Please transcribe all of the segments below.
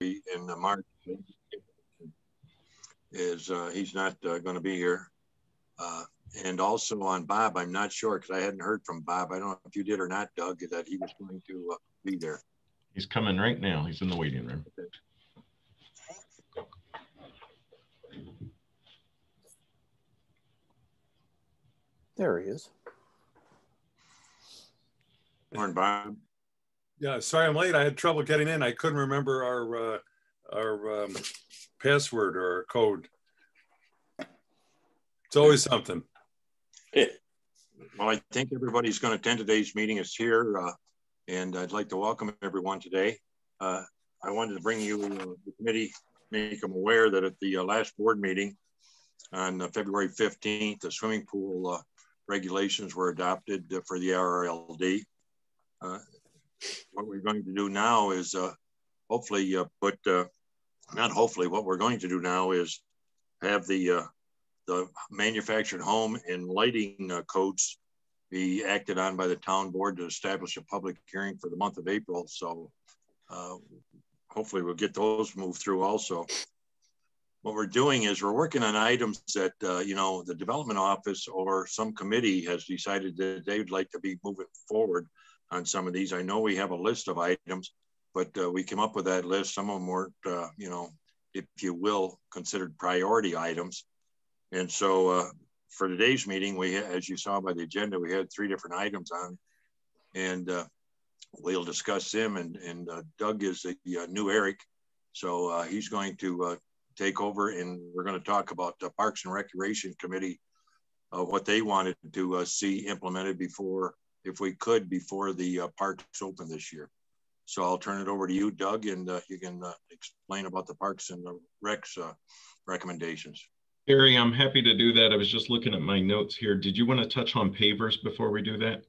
in the March is uh, he's not uh, going to be here. Uh, and also on Bob, I'm not sure because I hadn't heard from Bob. I don't know if you did or not, Doug, that he was going to uh, be there. He's coming right now. He's in the waiting room. There he is. Morning, Bob. Yeah, sorry I'm late. I had trouble getting in. I couldn't remember our uh, our um, password or our code. It's always something. Well, I think everybody's going to attend today's meeting is here, uh, and I'd like to welcome everyone today. Uh, I wanted to bring you uh, the committee, make them aware that at the uh, last board meeting on uh, February 15th, the swimming pool uh, regulations were adopted for the RRLD. What we're going to do now is hopefully put, not hopefully, what we're going to do now is have the the manufactured home and lighting uh, codes be acted on by the town board to establish a public hearing for the month of April. So uh, hopefully we'll get those moved through also. What we're doing is we're working on items that, uh, you know, the development office or some committee has decided that they would like to be moving forward on some of these. I know we have a list of items, but uh, we came up with that list. Some of them weren't, uh, you know, if you will, considered priority items. And so uh, for today's meeting, we, as you saw by the agenda, we had three different items on, and uh, we'll discuss them. And, and uh, Doug is the uh, new Eric, so he's going to take over, and we're going to talk about the Parks and Recreation Committee, what they wanted to see implemented before, if we could, before the parks open this year. So I'll turn it over to you, Doug, and you can explain about the Parks and the Recs recommendations. Gary, I'm happy to do that. I was just looking at my notes here. Did you want to touch on pavers before we do that?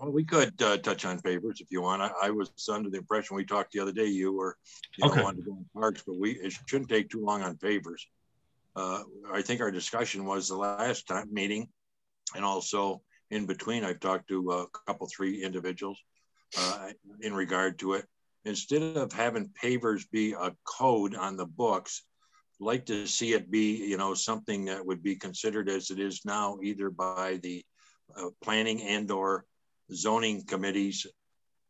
Well, we could uh, touch on pavers if you want. I, I, was under the impression we talked the other day you were you okay. know, wanted to go in parks, but we it shouldn't take too long on pavers. Uh, I think our discussion was the last time meeting, and also in between, I've talked to a couple, three individuals uh, in regard to it. Instead of having pavers be a code on the books, like to see it be, you know, something that would be considered as it is now, either by the uh, planning and or zoning committees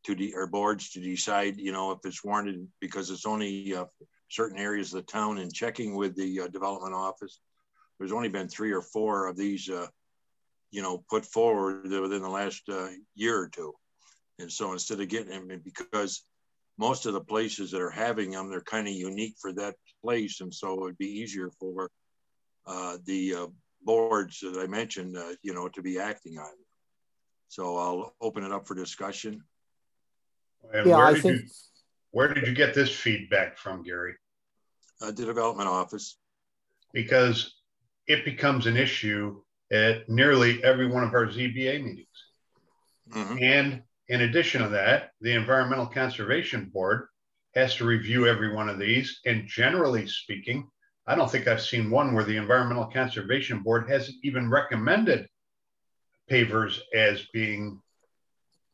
to the or boards to decide, you know, if it's warranted because it's only uh, certain areas of the town and checking with the uh, development office. There's only been three or four of these, uh, you know, put forward within the last uh, year or two. And so instead of getting them, because most of the places that are having them, they're kind of unique for that place. And so it would be easier for uh, the uh, boards that I mentioned, uh, you know, to be acting on. So I'll open it up for discussion. And yeah, where I did think... you where did you get this feedback from, Gary? Uh, the development office. Because it becomes an issue at nearly every one of our ZBA meetings. Mm-hmm. And in addition to that, the Environmental Conservation Board has to review every one of these. And generally speaking, I don't think I've seen one where the Environmental Conservation Board hasn't even recommended pavers as being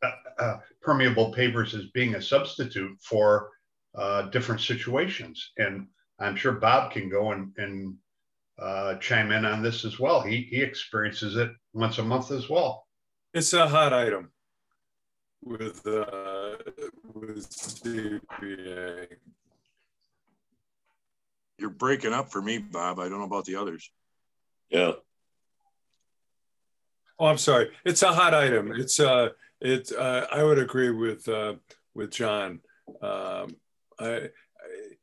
uh, uh, permeable pavers as being a substitute for uh, different situations. And I'm sure Bob can go and, and uh, chime in on this as well. He, he experiences it once a month as well. It's a hot item with uh, with ZBA. You're breaking up for me, Bob. I don't know about the others. Yeah. Oh, I'm sorry. It's a hot item. It's uh, it. Uh, I would agree with uh, with John. Um, I,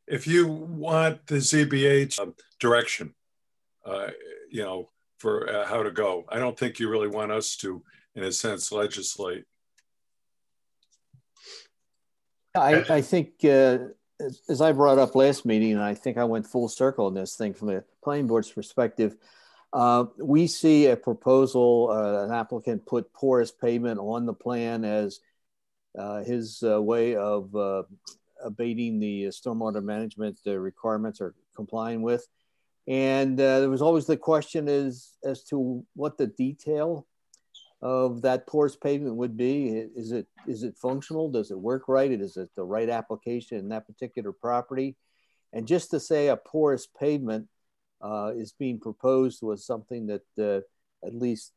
if you want the ZBA um, direction, uh, you know, for uh, how to go, I don't think you really want us to, in a sense, legislate. I, I think, uh, as, I brought up last meeting, and I think I went full circle in this thing from the planning board's perspective. Uh, we see a proposal, uh, an applicant put porous pavement on the plan as uh, his uh, way of uh, abating the stormwater management requirements or complying with. And there was always the question is as to what the detail of that porous pavement would be. Is it is it functional? Does it work right? Is it the right application in that particular property? And just to say a porous pavement uh, is being proposed was something that uh, at least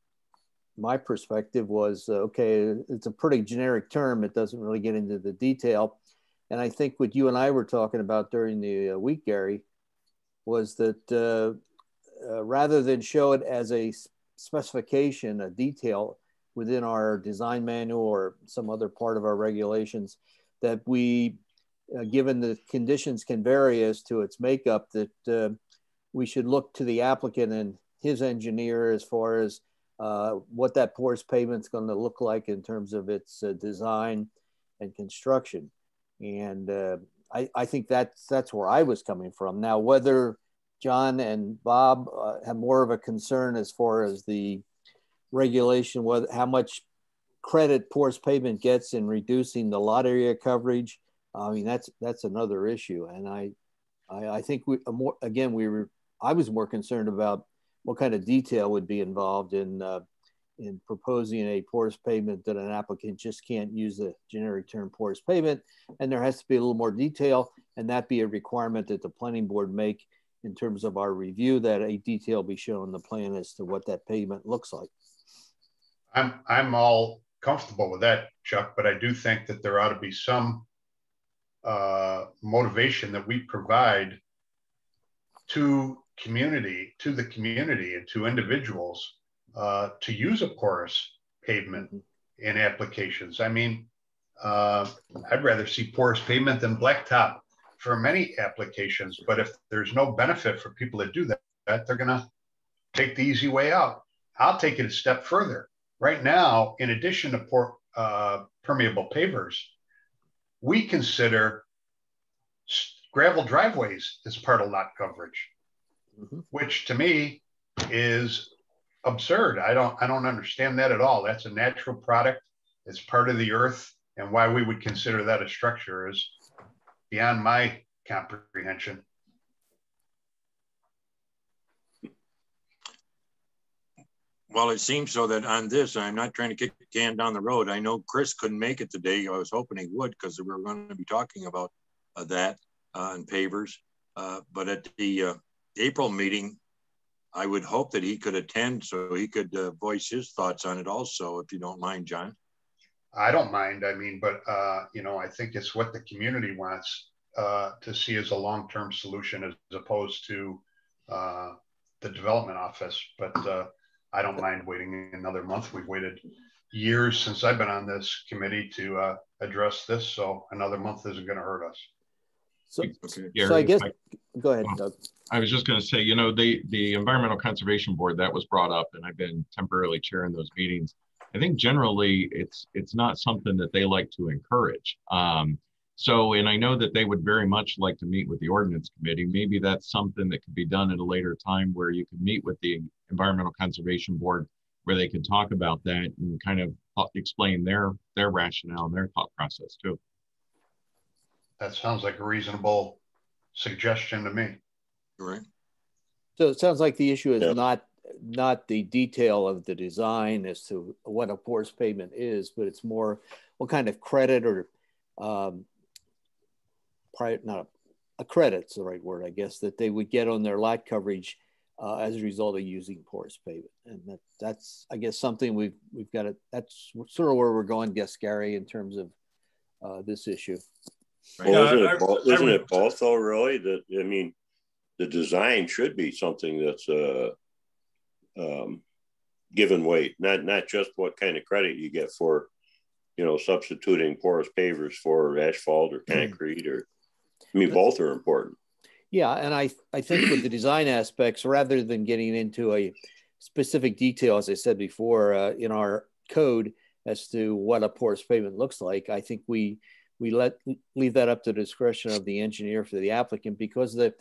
my perspective was uh, okay. It's a pretty generic term. It doesn't really get into the detail. And I think what you and I were talking about during the uh, week, Gary, was that uh, uh, rather than show it as a specification, a detail within our design manual or some other part of our regulations, that we, uh, given the conditions can vary as to its makeup, that we should look to the applicant and his engineer as far as uh, what that porous pavement is going to look like in terms of its uh, design and construction. And uh, I, I think that's that's where I was coming from. Now, whether John and Bob uh, have more of a concern as far as the regulation, whether how much credit porous pavement gets in reducing the lot area coverage. I mean, that's that's another issue, and I, I, I think we more again we were I was more concerned about what kind of detail would be involved in uh, in proposing a porous pavement that an applicant just can't use the generic term porous pavement, and there has to be a little more detail, and that be a requirement that the planning board make in terms of our review that a detail be shown in the plan as to what that pavement looks like. I'm I'm all comfortable with that, Chuck, but I do think that there ought to be some uh, motivation that we provide to community, to the community, and to individuals uh, to use a porous pavement in applications. I mean, uh, I'd rather see porous pavement than blacktop for many applications. But if there's no benefit for people to do that, they're going to take the easy way out. I'll take it a step further. Right now, in addition to por- uh, permeable pavers, we consider gravel driveways as part of lot coverage, mm-hmm. which to me is absurd. I don't I don't understand that at all. That's a natural product. It's part of the earth, and why we would consider that a structure is beyond my comprehension. Well, it seems so that on this, I'm not trying to kick the can down the road. I know Chris couldn't make it today. I was hoping he would because we were going to be talking about uh, that uh, and pavers. Uh, but at the uh, April meeting, I would hope that he could attend so he could uh, voice his thoughts on it also, if you don't mind, John. I don't mind. I mean, but uh, you know, I think it's what the community wants uh, to see as a long-term solution, as opposed to uh, the development office. But uh, I don't mind waiting another month. We've waited years since I've been on this committee to uh, address this, so another month isn't going to hurt us. So, okay. so I guess, I, go ahead, Doug. I was just going to say, you know, the the Environmental Conservation Board that was brought up, and I've been temporarily chairing those meetings I think generally it's it's not something that they like to encourage. Um, so, and I know that they would very much like to meet with the ordinance committee. Maybe that's something that could be done at a later time where you can meet with the environmental conservation board where they can talk about that and kind of explain their their rationale and their thought process too. That sounds like a reasonable suggestion to me. Right. So it sounds like the issue is yep. not not the detail of the design as to what a porous pavement is, but it's more what kind of credit or um, prior, not a, a credit's the right word, I guess, that they would get on their lot coverage uh, as a result of using porous pavement. And that, that's, I guess, something we've, we've got to, that's sort of where we're going, guess, Gary, in terms of uh, this issue. Well, isn't, it, both, isn't it both though, really? That, I mean, the design should be something that's uh, um, given weight, not not just what kind of credit you get for, you know, substituting porous pavers for asphalt or mm-hmm. concrete or, I mean, both are important. Yeah, and I I think with the design aspects, rather than getting into a specific detail, as I said before, uh, in our code as to what a porous pavement looks like, I think we we let leave that up to the discretion of the engineer for the applicant because the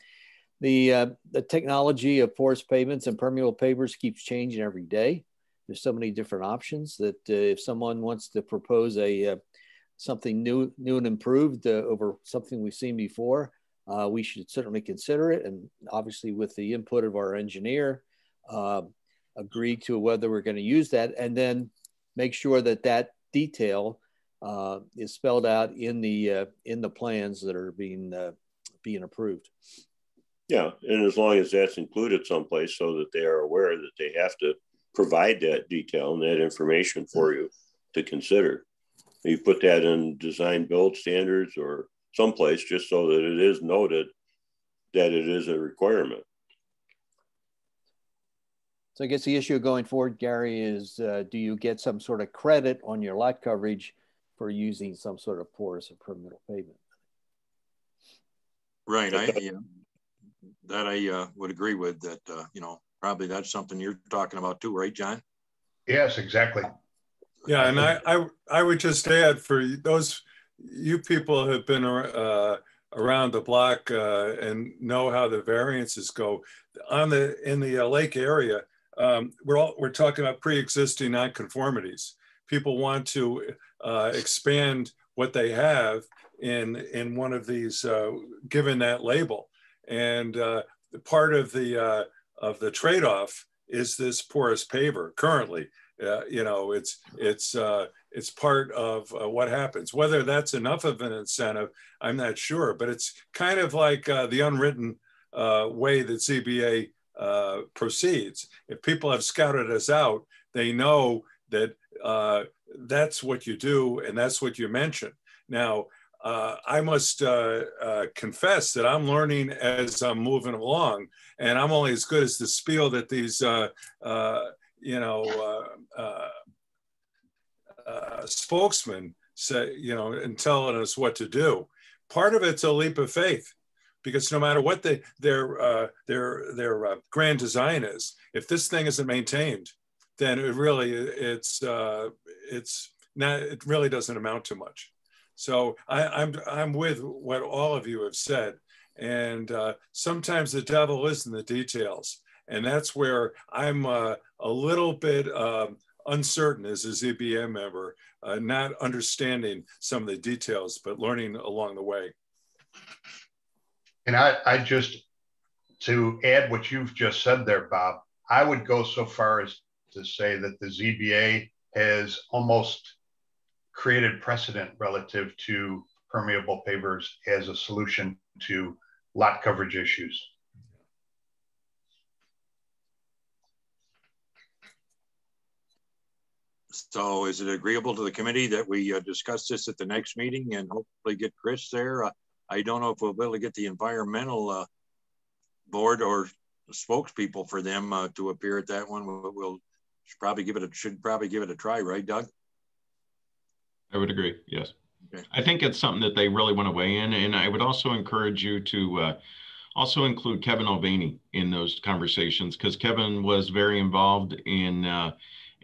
the, uh, the technology of porous pavements and permeable pavers keeps changing every day. There's so many different options that uh, if someone wants to propose a uh, something new, new and improved uh, over something we've seen before, uh, we should certainly consider it. And obviously, with the input of our engineer, uh, agree to whether we're going to use that. And then make sure that that detail uh, is spelled out in the uh, in the plans that are being uh, being approved. Yeah, and as long as that's included someplace so that they are aware that they have to provide that detail and that information for you to consider. You put that in design build standards or someplace just so that it is noted that it is a requirement. So I guess the issue going forward, Gary, is uh, do you get some sort of credit on your lot coverage for using some sort of porous or permeable pavement? Right. I, yeah, that I uh, would agree with that, uh, you know, probably that's something you're talking about too, right, John? Yes, exactly. Yeah, and I, I, I would just add for those you people have been uh, around the block uh, and know how the variances go on the in the uh, lake area. Um, we're all we're talking about pre-existing nonconformities. People want to uh, expand what they have in in one of these, uh, given that label, and uh, part of the of the trade-off is this porous paver currently. Uh, you know, it's it's uh, it's part of uh, what happens. Whether that's enough of an incentive, I'm not sure. But it's kind of like uh, the unwritten uh, way that ZBA uh, proceeds. If people have scouted us out, they know that that's what you do and that's what you mention. Now, uh, I must uh, uh, confess that I'm learning as I'm moving along, and I'm only as good as the spiel that these, you know, uh, spokesman say, you know, and telling us what to do. Part of it's a leap of faith, because no matter what the, their uh, their their uh, grand design is, if this thing isn't maintained, then it really it's uh, it's not it really doesn't amount to much. So I, I'm I'm with what all of you have said, and uh, sometimes the devil is in the details, and that's where I'm uh, a little bit. Um, uncertain as a ZBA member, uh, not understanding some of the details, but learning along the way. And I, I just, to add what you've just said there, Bob, I would go so far as to say that the ZBA has almost created precedent relative to permeable pavers as a solution to lot coverage issues. So is it agreeable to the committee that we uh, discuss this at the next meeting and hopefully get Chris there? Uh, I don't know if we'll be able to get the environmental uh, board or spokespeople for them uh, to appear at that one. We'll, probably give it a should probably give it a try, right, Doug? I would agree. Yes. Okay. I think it's something that they really want to weigh in, and I would also encourage you to uh, also include Kevin Olvany in those conversations because Kevin was very involved in uh,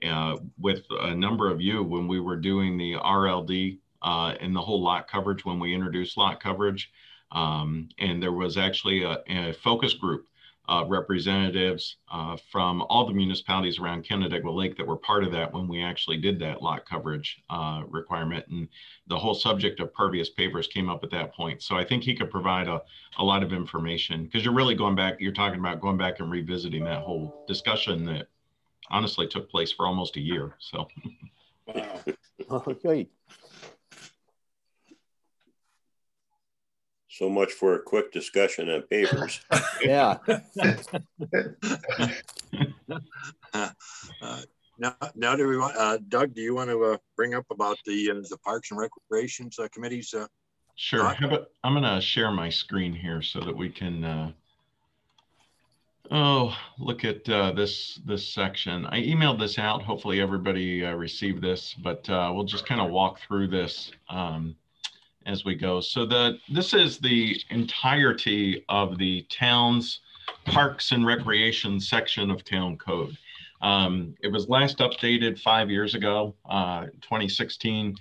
uh, with a number of you when we were doing the RLD uh, and the whole lot coverage when we introduced lot coverage. Um, and there was actually a, a focus group uh, representatives uh, from all the municipalities around Canandaigua Lake that were part of that when we actually did that lot coverage uh, requirement. And the whole subject of pervious pavers came up at that point. So I think he could provide a, a lot of information because you're really going back, you're talking about going back and revisiting that whole discussion that honestly took place for almost a year. So, wow. okay. So much for a quick discussion on pavers. yeah. uh, now, now do we want, uh, Doug, do you want to uh, bring up about the uh, the Parks and Recreations uh, Committee's? Uh, sure. About, I'm going to share my screen here so that we can Oh, look at uh, this this section. I emailed this out. Hopefully everybody uh, received this, but uh, we'll just kind of walk through this um, as we go. So the this is the entirety of the town's parks and recreation section of town code. Um, it was last updated five years ago, uh, 2016.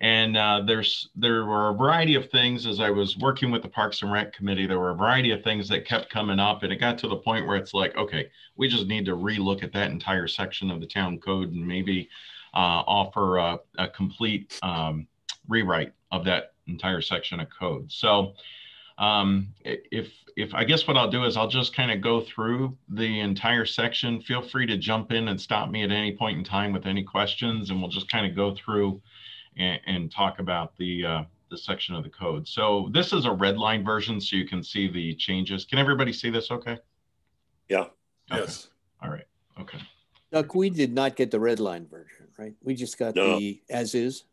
And uh, there's there were a variety of things as I was working with the Parks and Rec committee. There were a variety of things that kept coming up, and it got to the point where it's like, okay, we just need to relook at that entire section of the town code and maybe uh, offer a, a complete um, rewrite of that entire section of code. So Um, if if I guess what I'll do is I'll just kind of go through the entire section. Feel free to jump in and stop me at any point in time with any questions, and we'll just kind of go through and, and talk about the uh, the section of the code. So this is a red line version, so you can see the changes. Can everybody see this? Okay. Yeah. Okay. Yes. All right. Okay. Doug, we did not get the red line version, right? We just got no. the as is.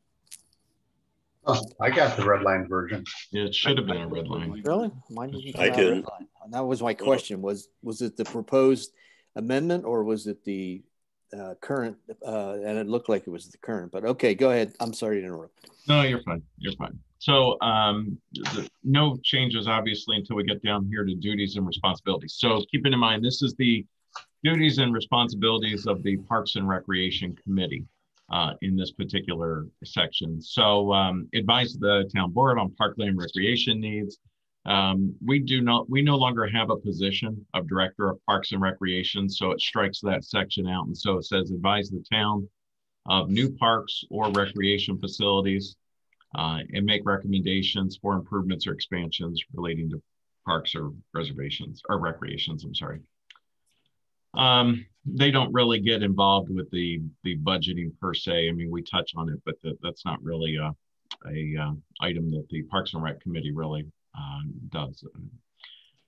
Oh, I got the red line version. Yeah, it should have been a red line. Really? Mine didn't I didn't. That was my question. Was was it the proposed amendment or was it the uh, current? Uh, and it looked like it was the current. But okay, go ahead. I'm sorry to interrupt. No, you're fine. You're fine. So um, the, no changes, obviously, until we get down here to duties and responsibilities. So keeping in mind, this is the duties and responsibilities of the Parks and Recreation Committee uh, in this particular section. So um, advise the town board on parkland recreation needs. Um, we do not, we no longer have a position of director of parks and recreation. So it strikes that section out. And so it says advise the town of new parks or recreation facilities uh, and make recommendations for improvements or expansions relating to parks or reservations or recreations, I'm sorry. Um, they don't really get involved with the the budgeting per se. I mean, we touch on it, but the, that's not really a a uh, item that the Parks and Rec Committee really uh, does.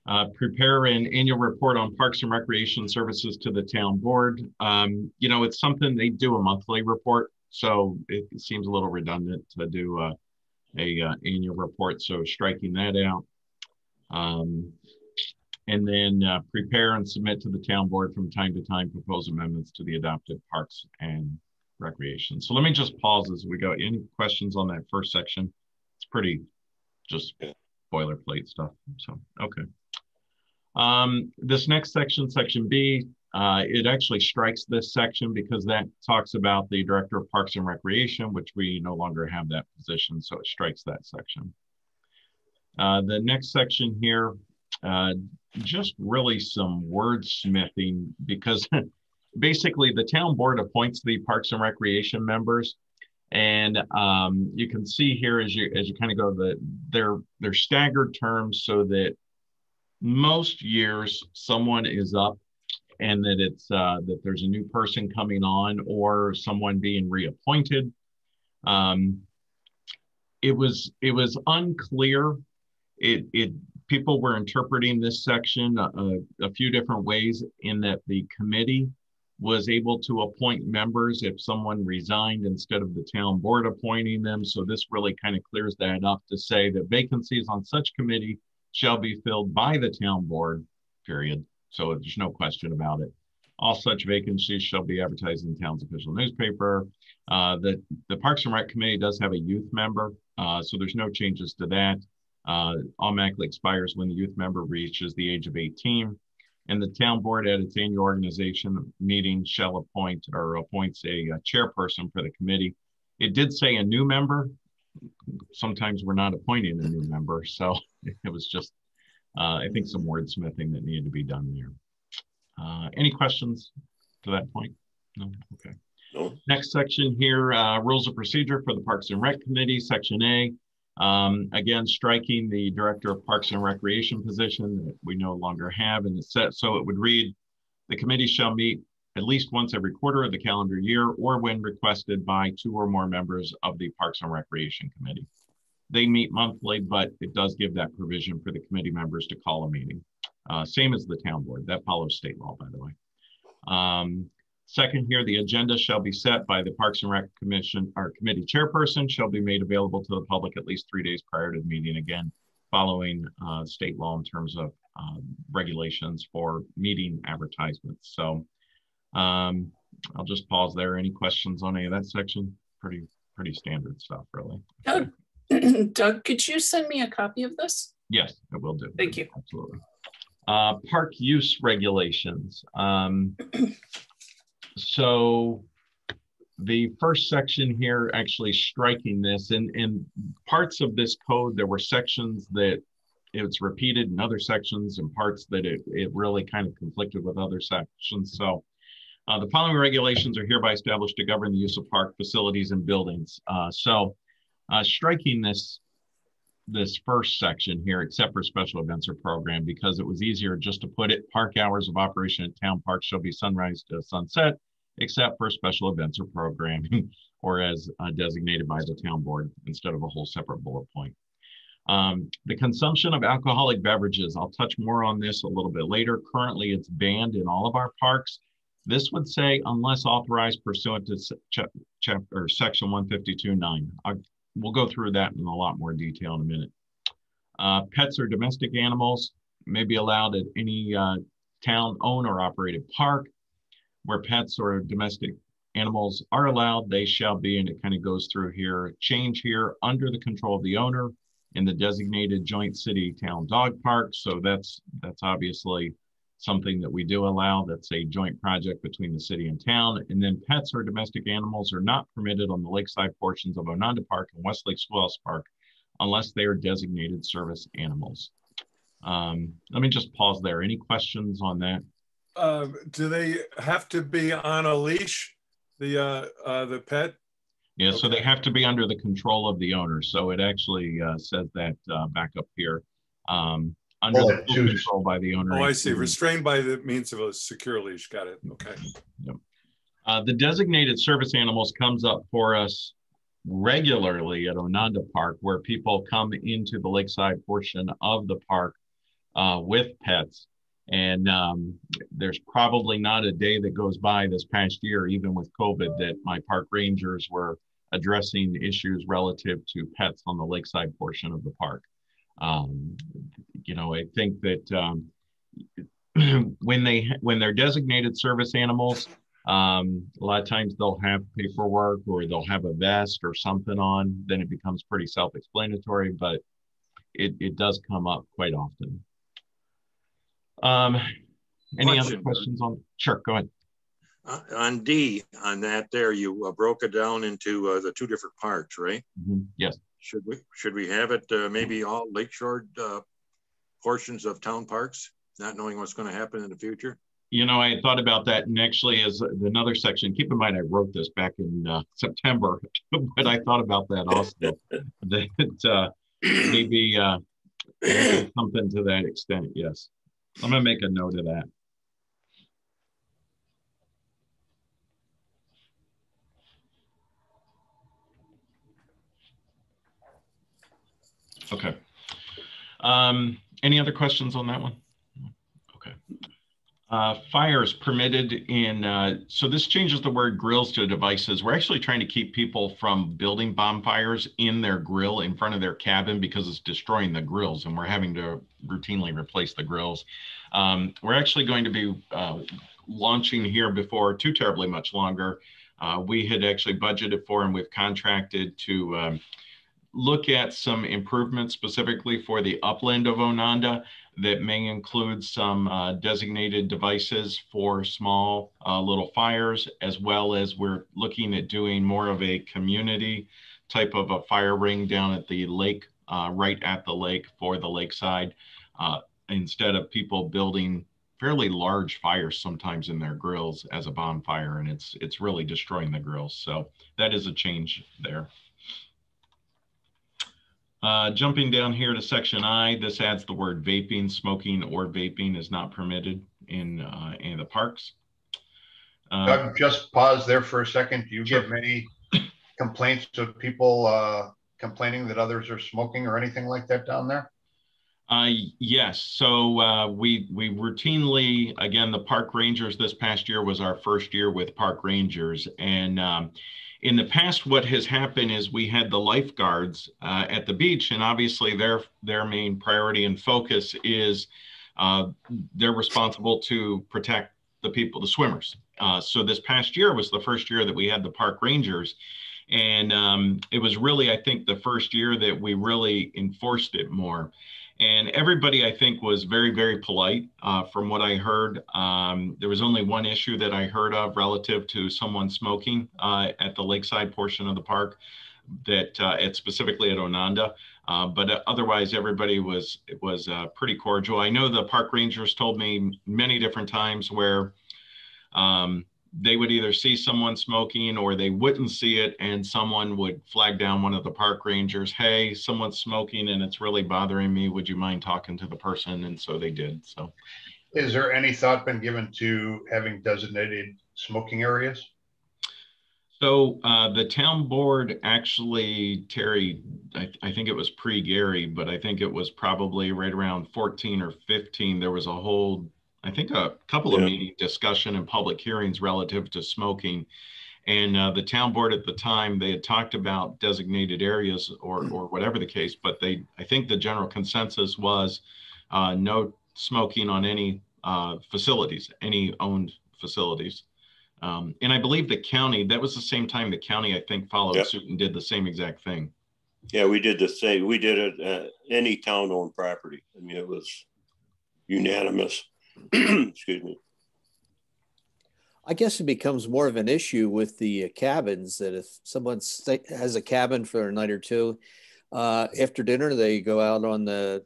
Uh, prepare an annual report on parks and recreation services to the town board. Um, you know, it's something they do a monthly report, so it, seems a little redundant to do a, a uh, annual report. So striking that out. Um, and then uh, prepare and submit to the town board from time to time proposed amendments to the adopted parks and recreation. So let me just pause as we go. Any questions on that first section? It's pretty just boilerplate stuff. So, okay. Um, this next section, section B, uh, it actually strikes this section because that talks about the director of parks and recreation, which we no longer have that position. So it strikes that section. Uh, the next section here uh, just really some wordsmithing because basically the town board appoints the parks and recreation members. And um, you can see here as you as you kind of go the they're they're staggered terms so that most years someone is up and that it's uh, that there's a new person coming on or someone being reappointed. Um, it was it was unclear. It it people were interpreting this section a, a, few different ways in that the committee was able to appoint members if someone resigned instead of the town board appointing them. So this really kind of clears that up to say that vacancies on such committee shall be filled by the town board, period. So there's no question about it. All such vacancies shall be advertised in the town's official newspaper. Uh, the, the Parks and Rec Committee does have a youth member, uh, so there's no changes to that uh, automatically expires when the youth member reaches the age of 18. And the town board at its annual organization meeting shall appoint or appoints a, a chairperson for the committee. It did say a new member. Sometimes we're not appointing a new member. So it was just, uh, I think, some wordsmithing that needed to be done there. Uh, any questions to that point? No? Okay. No. Next section here, uh, rules of procedure for the Parks and Rec Committee, section A. Um, again, striking the director of parks and recreation position that we no longer have in the set. So it would read, the committee shall meet at least once every quarter of the calendar year or when requested by two or more members of the Parks and Recreation Committee. They meet monthly, but it does give that provision for the committee members to call a meeting. Uh, same as the town board, that follows state law, by the way. Um, Second here, the agenda shall be set by the Parks and Rec Commission or committee chairperson shall be made available to the public at least three days prior to the meeting again, following uh, state law in terms of um, regulations for meeting advertisements. So um, I'll just pause there. Any questions on any of that section? Pretty, pretty standard stuff, really. Doug, Doug, could you send me a copy of this? Yes, I will do. Thank you. Absolutely. Uh, park use regulations. Um, so the first section here actually striking this and in parts of this code there were sections that it's repeated in other sections and parts that it, it really kind of conflicted with other sections. So uh, the following regulations are hereby established to govern the use of park facilities and buildings. Uh, so uh, striking this this first section here, except for special events or program, because it was easier just to put it park hours of operation at town park shall be sunrise to sunset, except for special events or programming, or as uh, designated by the town board instead of a whole separate bullet point. Um, the consumption of alcoholic beverages, I'll touch more on this a little bit later. Currently, it's banned in all of our parks. This would say unless authorized pursuant to chapter section 152.9 we'll go through that in a lot more detail in a minute. Uh, pets or domestic animals may be allowed at any uh, town owned or operated park. Where pets or domestic animals are allowed, they shall be, and it kind of goes through here, change here under the control of the owner in the designated joint city town dog park. So that's that's obviously something that we do allow. That's a joint project between the city and town. And then pets or domestic animals are not permitted on the lakeside portions of Onanda Park and Westlake Schoolhouse Park unless they are designated service animals. Um, let me just pause there. Any questions on that? Uh, do they have to be on a leash, the uh, uh, the pet? Yeah, okay. so they have to be under the control of the owner. So it actually uh, says that uh, back up here. Um, under oh, the control by the owner. Oh, I see. Restrained by the means of a secure leash. Got it. Okay. Yep. Uh, the designated service animals comes up for us regularly at Onanda Park, where people come into the lakeside portion of the park uh, with pets. And um, there's probably not a day that goes by this past year, even with COVID, that my park rangers were addressing issues relative to pets on the lakeside portion of the park. Um, you know, I think that um, when they when they're designated service animals, um, a lot of times they'll have paperwork or they'll have a vest or something on. Then it becomes pretty self-explanatory, but it, it does come up quite often. Um, any Question. other questions on? Sure, go ahead. Uh, on D, on that there, you uh, broke it down into uh, the two different parts, right? Mm -hmm. Yes. Should we should we have it uh, maybe all lakeshore uh, portions of town parks, not knowing what's going to happen in the future? You know, I thought about that, and actually, as another section. Keep in mind, I wrote this back in uh, September, but I thought about that also. that uh, maybe uh, something to that extent. Yes, I'm to make a note of that. Okay. Um, any other questions on that one? Uh, fires permitted in, uh, so this changes the word grills to devices. We're actually trying to keep people from building bonfires in their grill in front of their cabin because it's destroying the grills and we're having to routinely replace the grills. Um, we're actually going to be uh, launching here before too terribly much longer. Uh, we had actually budgeted for and we've contracted to um, look at some improvements specifically for the upland of Onanda that may include some uh, designated devices for small uh, little fires, as well as we're looking at doing more of a community type of a fire ring down at the lake, uh, right at the lake for the lakeside, uh, instead of people building fairly large fires sometimes in their grills as a bonfire, and it's it's really destroying the grills. So that is a change there. Uh, jumping down here to section I, this adds the word vaping, smoking, or vaping is not permitted in uh, any of the parks. Uh, just pause there for a second. Do you sure. get many complaints of people uh, complaining that others are smoking or anything like that down there? Uh, yes. So uh, we we routinely, again, the park rangers this past year was our first year with park rangers, and um, in the past, what has happened is we had the lifeguards uh, at the beach, and obviously their their main priority and focus is uh, they're responsible to protect the people, the swimmers. Uh, so this past year was the first year that we had the park rangers, and um, it was really, I think, the first year that we really enforced it more. And everybody, I think, was very, very polite uh, from what I heard. Um, there was only one issue that I heard of relative to someone smoking uh, at the lakeside portion of the park that uh, specifically at Onanda. Uh, but otherwise, everybody was it was uh, pretty cordial. I know the park rangers told me many different times where um, they would either see someone smoking or they wouldn't see it and someone would flag down one of the park rangers hey someone's smoking and it's really bothering me. Would you mind talking to the person? And so they did so. Is there any thought been given to having designated smoking areas? So uh, the town board actually, Terry, I, I, think it was pre Gary, but I think it was probably right around 14 or 15. There was a whole I think a couple yeah. of meeting discussion and public hearings relative to smoking. And uh, the town board at the time, they had talked about designated areas or, or whatever the case, but they, I think the general consensus was uh, no smoking on any uh, facilities, any owned facilities. Um, and I believe the county, that was the same time the county, I think, followed suit and did the same exact thing. Yeah, we did the same. We did it any town owned property. I mean, it was unanimous. Excuse me. I guess it becomes more of an issue with the uh, cabins that if someone has a cabin for a night or two, uh, after dinner they go out on the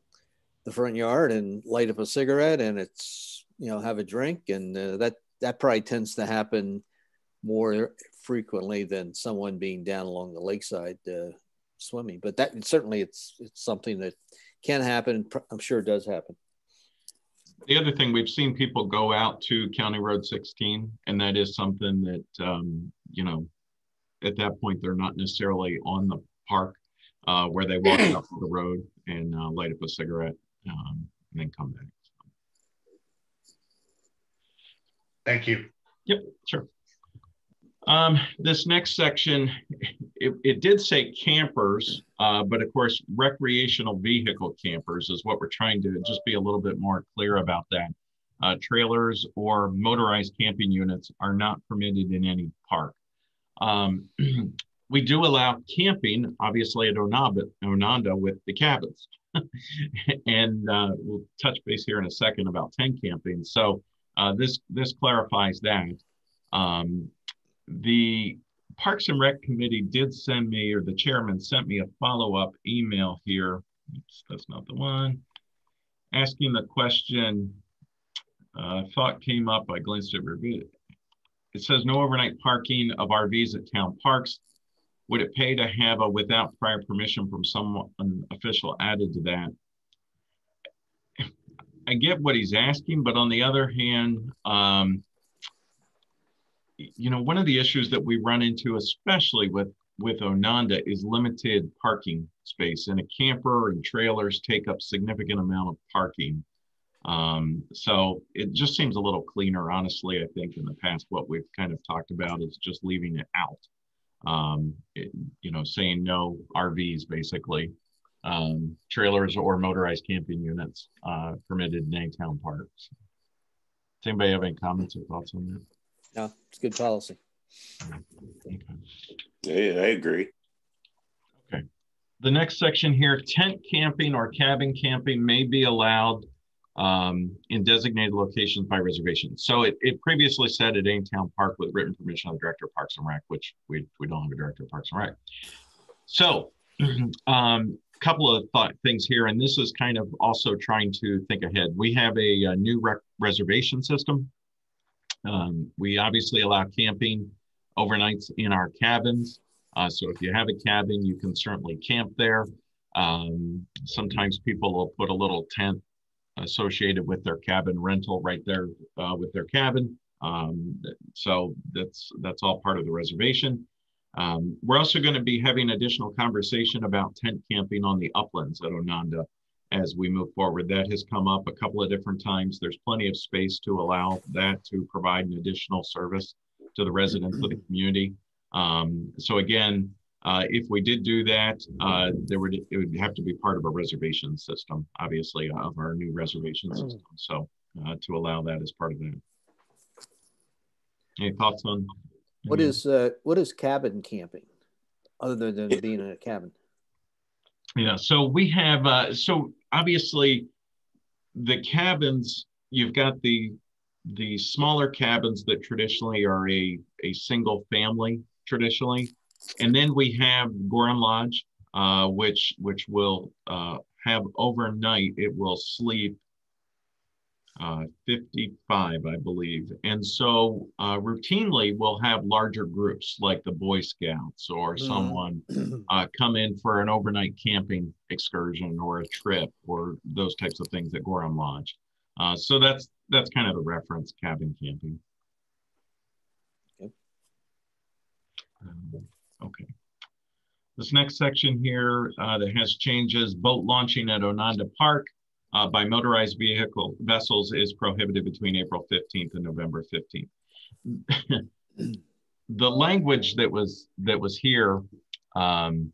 the front yard and light up a cigarette and it's you know have a drink and uh, that that probably tends to happen more frequently than someone being down along the lakeside uh, swimming. But that certainly it's it's something that can happen. I'm sure it does happen. The other thing we've seen people go out to County Road 16, and that is something that um, you know, at that point they're not necessarily on the park uh, where they walk up the road and uh, light up a cigarette um, and then come back. Thank you. Yep, sure. Um, this next section, it, it did say campers, uh, but of course, recreational vehicle campers is what we're trying to just be a little bit more clear about that. Uh, trailers or motorized camping units are not permitted in any park. Um, we do allow camping, obviously at Onanda with the cabins. and uh, we'll touch base here in a second about tent camping. So uh, this, this clarifies that. Um, the Parks and Rec Committee did send me, or the chairman sent me a follow up email here. Oops, that's not the one. Asking the question, uh, thought came up, I glanced at review. It says no overnight parking of RVs at town parks. Would it pay to have a without prior permission from someone official added to that? I get what he's asking, but on the other hand, um, you know, one of the issues that we run into, especially with with Onanda, is limited parking space, and a camper and trailers take up significant amount of parking. Um, so it just seems a little cleaner, honestly. I think in the past, what we've kind of talked about is just leaving it out. Um, it, you know, saying no RVs basically, um, trailers or motorized camping units uh, permitted in any town parks. Does anybody have any comments or thoughts on that? No, it's good policy. Yeah, I agree. Okay. The next section here, tent camping or cabin camping may be allowed um, in designated locations by reservation. So it, it previously said at Town Park with written permission of the Director of Parks and Rec, which we, we don't have a Director of Parks and Rec. So um, couple of thought things here, and this is kind of also trying to think ahead. We have a, a new reservation system um, we obviously allow camping overnights in our cabins. Uh, so if you have a cabin, you can certainly camp there. Um, sometimes people will put a little tent associated with their cabin rental right there uh, with their cabin. Um, so that's that's all part of the reservation. Um, we're also going to be having additional conversation about tent camping on the uplands at Onanda as we move forward. That has come up a couple of different times. There's plenty of space to allow that to provide an additional service to the residents of the community. Um, so again, uh, if we did do that, uh, there would it would have to be part of a reservation system, obviously, of our new reservation mm. system. So uh, to allow that as part of that. Any thoughts on? What is uh, what is cabin camping, other than being in a cabin? Yeah, so we have uh, so obviously the cabins you've got the the smaller cabins that traditionally are a, a single family traditionally. And then we have Gorham Lodge uh, which which will uh, have overnight it will sleep uh, 55, I believe. And so uh, routinely we'll have larger groups like the Boy Scouts or mm-hmm. someone uh, come in for an overnight camping excursion or a trip or those types of things at Gorham Lodge. Uh, so that's that's kind of the reference cabin camping. Okay. Um, okay. This next section here uh, that has changes, boat launching at Onanda Park uh, by motorized vehicle vessels is prohibited between April 15th and November 15th. the language that was that was here um,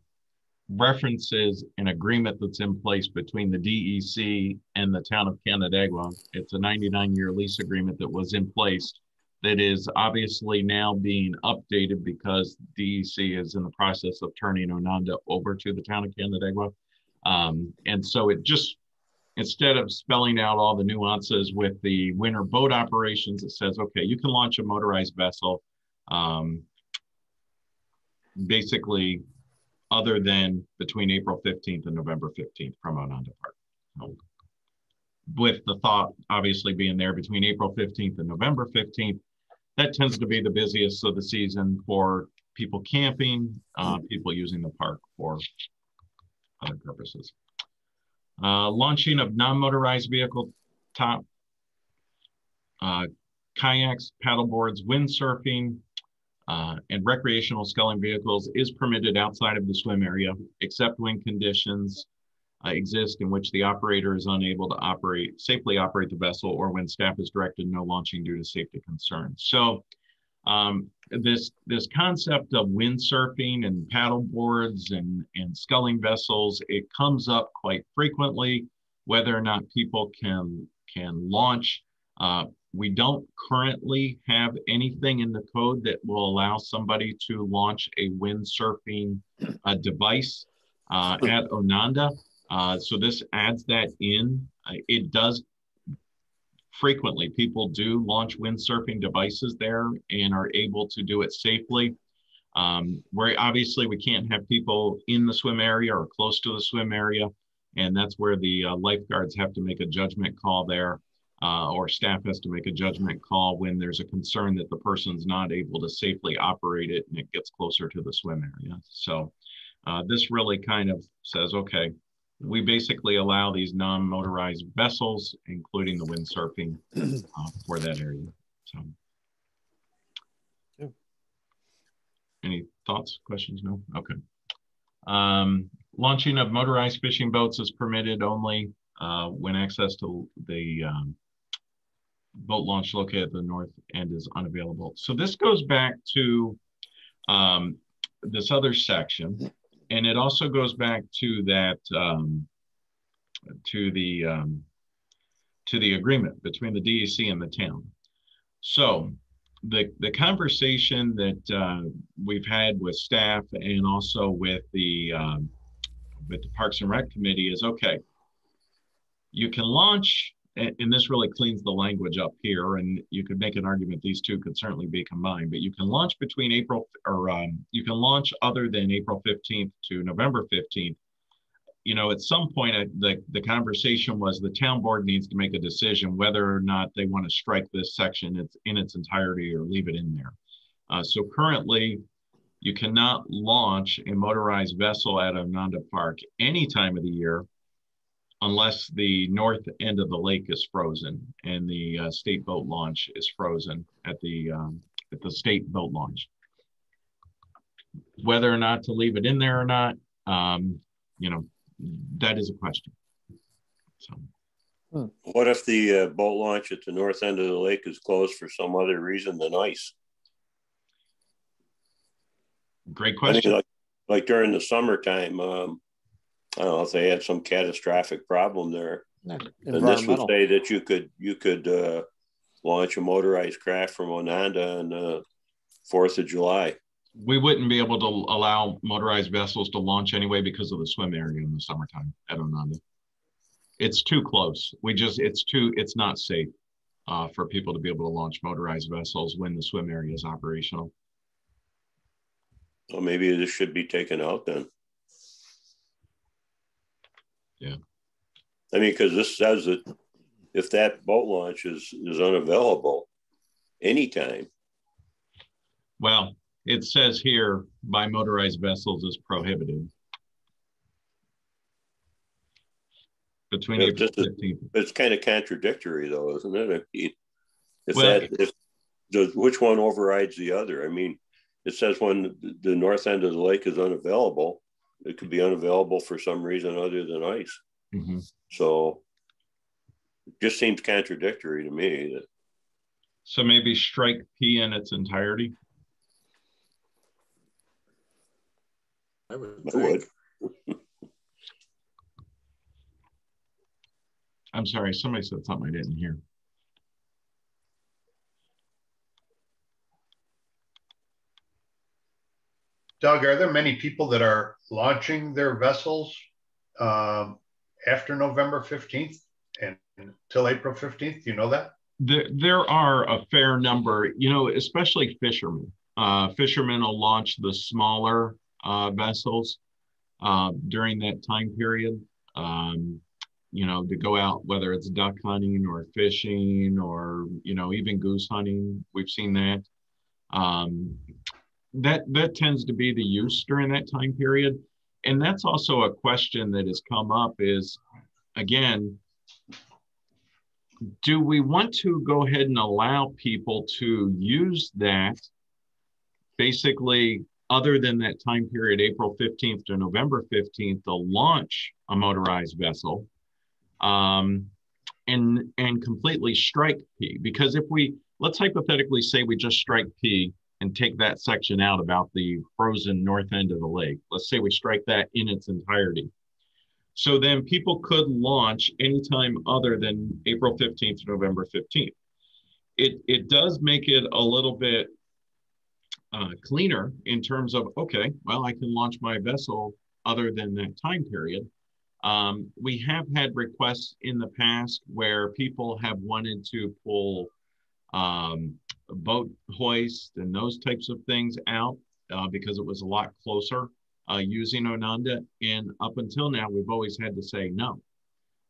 references an agreement that's in place between the DEC and the town of Canandaigua. It's a 99-year lease agreement that was in place that is obviously now being updated because DEC is in the process of turning Onanda over to the town of Canandaigua. Um, and so it just instead of spelling out all the nuances with the winter boat operations, it says, okay, you can launch a motorized vessel um, basically other than between April 15th and November 15th from Onanda Park. So, with the thought obviously being there between April 15th and November 15th, that tends to be the busiest of the season for people camping, uh, people using the park for other purposes. Uh, launching of non-motorized vehicle top uh, kayaks, paddleboards, windsurfing, uh, and recreational sculling vehicles is permitted outside of the swim area, except when conditions uh, exist in which the operator is unable to operate safely operate the vessel or when staff is directed no launching due to safety concerns. So um, this this concept of windsurfing and paddle boards and, and sculling vessels, it comes up quite frequently, whether or not people can can launch. Uh, we don't currently have anything in the code that will allow somebody to launch a windsurfing uh, device uh, at Onanda. Uh, so this adds that in. Uh, it does frequently people do launch windsurfing devices there and are able to do it safely. Um, where obviously we can't have people in the swim area or close to the swim area. And that's where the uh, lifeguards have to make a judgment call there, uh, or staff has to make a judgment call when there's a concern that the person's not able to safely operate it and it gets closer to the swim area. So uh, this really kind of says, okay, we basically allow these non-motorized vessels, including the windsurfing, uh, for that area. So, yeah. any thoughts, questions? No. Okay. Um, launching of motorized fishing boats is permitted only uh, when access to the um, boat launch located at the north end is unavailable. So this goes back to um, this other section and it also goes back to that um, to the um, to the agreement between the DEC and the town. So the the conversation that uh, we've had with staff and also with the um, with the Parks and Rec committee is okay. You can launch and, and, this really cleans the language up here. And you could make an argument these two could certainly be combined, but you can launch between April or um, you can launch other than April 15th to November 15th. You know, at some point, uh, the, the conversation was the town board needs to make a decision whether or not they want to strike this section in its entirety or leave it in there. Uh, so currently, you cannot launch a motorized vessel at Onanda Park any time of the year unless the north end of the lake is frozen and the uh, state boat launch is frozen at the um, at the state boat launch. Whether or not to leave it in there or not, um, you know, that is a question. So. Hmm. What if the uh, boat launch at the north end of the lake is closed for some other reason than ice? Great question. I mean, like, like, during the summertime, um, I don't know if they had some catastrophic problem there. and this would say that you could you could uh, launch a motorized craft from Onanda on the Fourth of July. We wouldn't be able to allow motorized vessels to launch anyway because of the swim area in the summertime at Onanda. It's too close. We just it's too it's not safe uh, for people to be able to launch motorized vessels when the swim area is operational. Well, maybe this should be taken out then. Yeah. I mean, because this says that if that boat launch is, is unavailable anytime. Well, it says here by motorized vessels is prohibited. Between this is- 15th. It's kind of contradictory though, isn't it? I mean, If Well- that, if, does, which one overrides the other? I mean, it says when the north end of the lake is unavailable, it could be unavailable for some reason other than ice. Mhm. So it just seems contradictory to me that So maybe strike P in its entirety. I would I would. I'm sorry, somebody said something I didn't hear. Doug, are there many people that are launching their vessels um, after November 15th and until April 15th? Do you know that? There, there are a fair number, you know, especially fishermen. Uh, fishermen will launch the smaller uh, vessels uh, during that time period, um, you know, to go out, whether it's duck hunting or fishing or, you know, even goose hunting. We've seen that. Um, that that tends to be the use during that time period. And that's also a question that has come up is again do we want to go ahead and allow people to use that basically other than that time period april 15th to november 15th to launch a motorized vessel um, and and completely strike p? Because if we let's hypothetically say we just strike p and take that section out about the frozen north end of the lake. Let's say we strike that in its entirety. So then people could launch anytime other than April 15th to November 15th. It, it does make it a little bit uh, cleaner in terms of, okay, well, I can launch my vessel other than that time period. Um, we have had requests in the past where people have wanted to pull um, boat hoist and those types of things out uh, because it was a lot closer uh, using Onanda. And up until now, we've always had to say no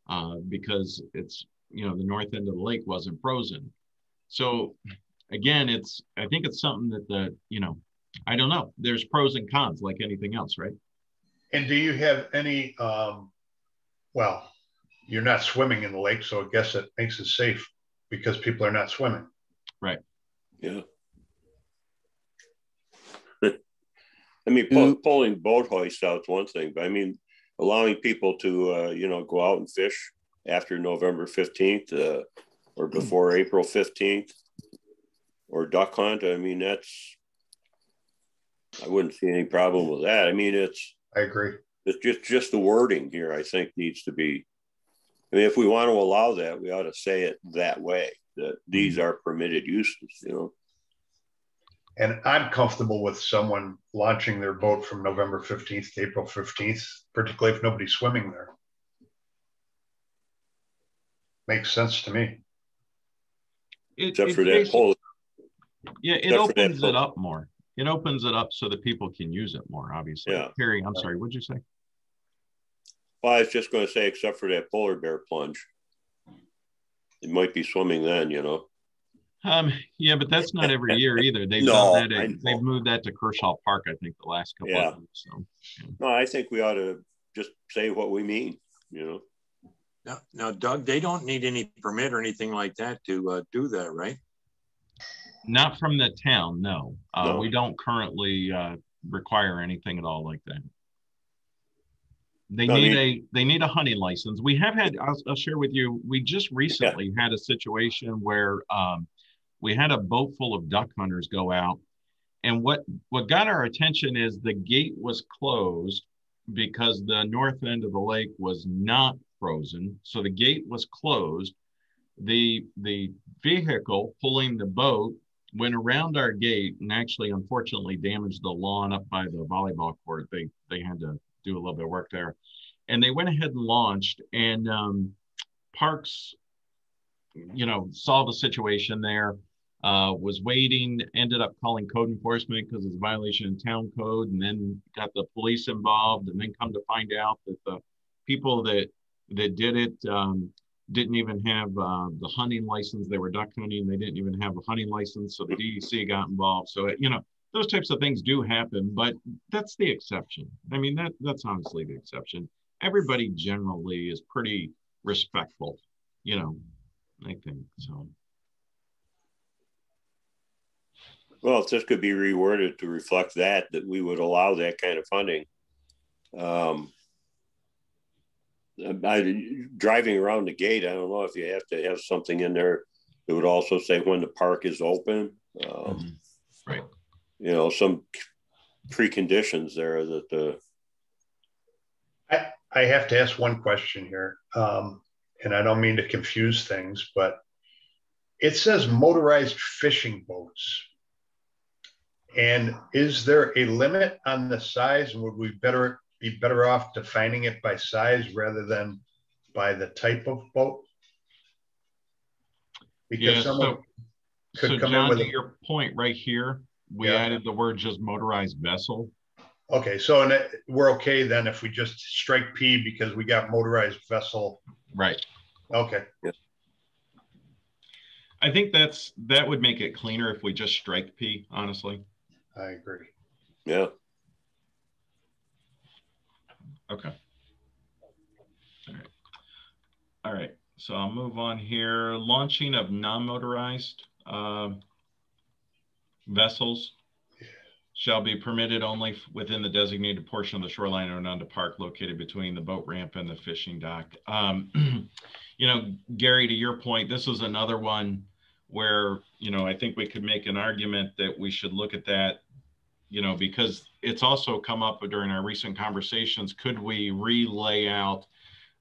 uh, because it's, you know, the north end of the lake wasn't frozen. So again, it's, I think it's something that the, you know, I don't know. There's pros and cons like anything else, right? And do you have any, um, well, you're not swimming in the lake, so I guess it makes it safe because people are not swimming. Right. Yeah. I mean, pull, pulling boat hoist out is one thing, but I mean, allowing people to, uh, you know, go out and fish after November 15th uh, or before April 15th or duck hunt. I mean, that's, I wouldn't see any problem with that. I mean, it's, I agree. It's just, just the wording here, I think, needs to be. I mean, if we want to allow that, we ought to say it that way that these mm-hmm. are permitted uses, you know. And I'm comfortable with someone launching their boat from November 15th to April 15th, particularly if nobody's swimming there. Makes sense to me. It, Except it for that basic- pole. Yeah, it Except opens it up more. It opens it up so that people can use it more, obviously. Yeah. Harry, I'm sorry, what'd you say? Well, I was just going to say, except for that polar bear plunge, it might be swimming then, you know. Um, yeah, but that's not every year either. They've No, done that. At, they've moved that to Kershaw Park, I think, the last couple Yeah. of years. So No, I think we ought to just say what we mean, you know. Now, now, Doug, they don't need any permit or anything like that to uh, do that, right? not from the town, no. Uh, No. We don't currently uh, require anything at all like that. They I need a they need a hunting license. We have had. I'll, I'll share with you. We just recently had a situation where um, we had a boat full of duck hunters go out, and what what got our attention is the gate was closed because the north end of the lake was not frozen. So the gate was closed. The the vehicle pulling the boat went around our gate and actually unfortunately damaged the lawn up by the volleyball court. They they had to do a little bit of work there. And they went ahead and launched and um, Parks, you know, saw the situation there, uh, was waiting, ended up calling code enforcement because it's a violation of town code, and then got the police involved, and then come to find out that the people that that did it um, didn't even have uh, the hunting license. They were duck hunting. They didn't even have a hunting license. So the DEC got involved. So, it, you know, those types of things do happen, but that's the exception. I mean, that that's honestly the exception. Everybody generally is pretty respectful, you know, I think so. Well, if this could be reworded to reflect that, that we would allow that kind of funding. Um, I, driving around the gate, I don't know if you have to have something in there It would also say when the park is open. Um, mm-hmm. right. You know, some preconditions there that the. I, I have to ask one question here, um, and I don't mean to confuse things, but it says motorized fishing boats. And is there a limit on the size? Would we better be better off defining it by size rather than by the type of boat? Because yeah, someone so, could so come John, in with to a, your point right here, we yeah. added the word just motorized vessel. Okay, so and it, we're okay then if we just strike P because we got motorized vessel. Right. Okay. Yeah. I think that's that would make it cleaner if we just strike P, honestly. I agree. Yeah. Okay. All right. All right. So I'll move on here. Launching of non-motorized uh, vessels shall be permitted only within the designated portion of the shoreline or Onanda Park located between the boat ramp and the fishing dock. Um, you know, Gary, to your point, this is another one where, you know, I think we could make an argument that we should look at that you know, because it's also come up during our recent conversations. Could we relay out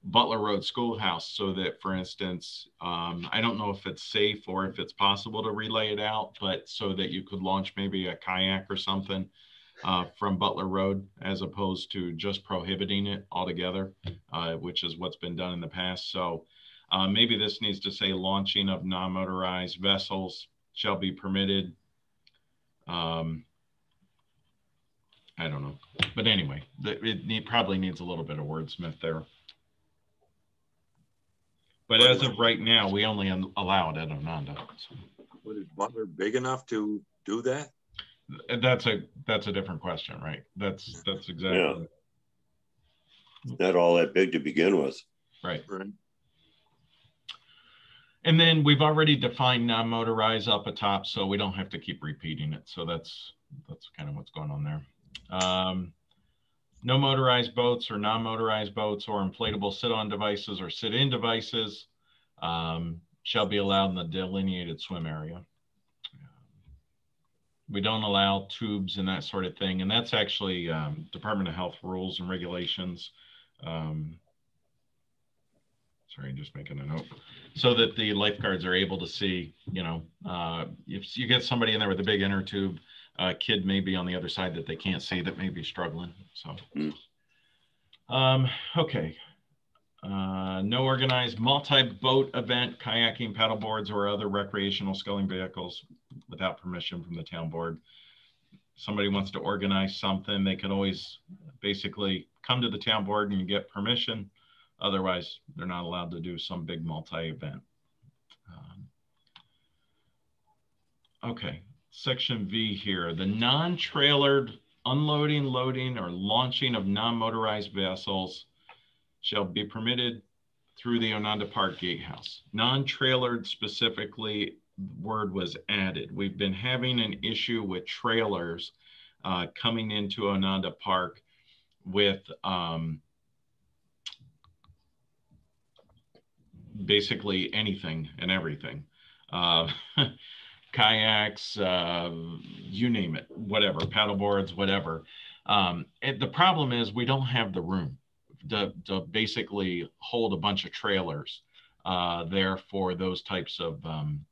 Butler Road Schoolhouse so that, for instance, um, I don't know if it's safe or if it's possible to relay it out, but so that you could launch maybe a kayak or something uh, from Butler Road as opposed to just prohibiting it altogether, uh, which is what's been done in the past. So uh, maybe this needs to say launching of non-motorized vessels shall be permitted. Um, I don't know. But anyway, it probably needs a little bit of wordsmith there. But as of right now, we only allow it at Onanda. So. What is Butler big enough to do that? That's a that's a different question, right? That's that's exactly. Yeah. Not all that big to begin with. Right. Right. And then we've already defined non-motorized up atop, so we don't have to keep repeating it. So that's that's kind of what's going on there. Um, no motorized boats or non-motorized boats or inflatable sit-on devices or sit-in devices um, shall be allowed in the delineated swim area. We don't allow tubes and that sort of thing. And that's actually um, Department of Health rules and regulations. Um, sorry, just making a note. So that the lifeguards are able to see, you know, uh, if you get somebody in there with a big inner tube, a kid may be on the other side that they can't see that may be struggling. So, mm. um, okay. Uh, no organized multi-boat event, kayaking, paddle boards, or other recreational sculling vehicles without permission from the town board. Somebody wants to organize something, they can always basically come to the town board and get permission. Otherwise, they're not allowed to do some big multi-event. Um, okay, section V here, the non-trailered unloading, loading, or launching of non-motorized vessels shall be permitted through the Onanda Park Gatehouse. Non-trailered specifically word was added. We've been having an issue with trailers uh, coming into Onanda Park with um, basically anything and everything. Uh, kayaks, uh, you name it, whatever, paddle boards, whatever. Um, the problem is we don't have the room to, to basically hold a bunch of trailers uh, there for those types of um,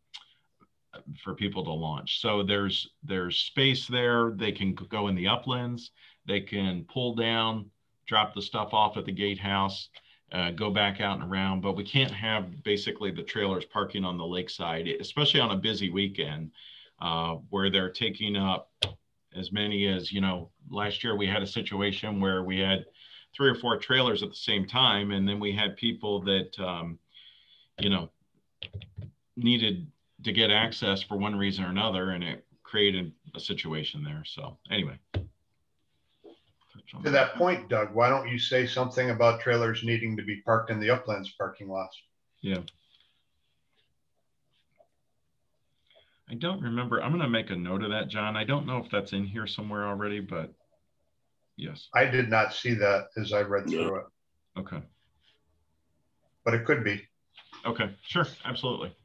for people to launch. So there's there's space there. They can go in the uplands. They can pull down, drop the stuff off at the gatehouse uh, go back out and around, but we can't have basically the trailers parking on the lakeside, especially on a busy weekend uh, where they're taking up as many as, you know, last year we had a situation where we had three or four trailers at the same time. And then we had people that, um, you know, needed to get access for one reason or another, and it created a situation there. So anyway. To that point, Doug, why don't you say something about trailers needing to be parked in the uplands parking lots? Yeah. I don't remember. I'm going to make a note of that, John. I don't know if that's in here somewhere already, but yes. I did not see that as I read through it. Okay. But it could be. Okay, sure, absolutely.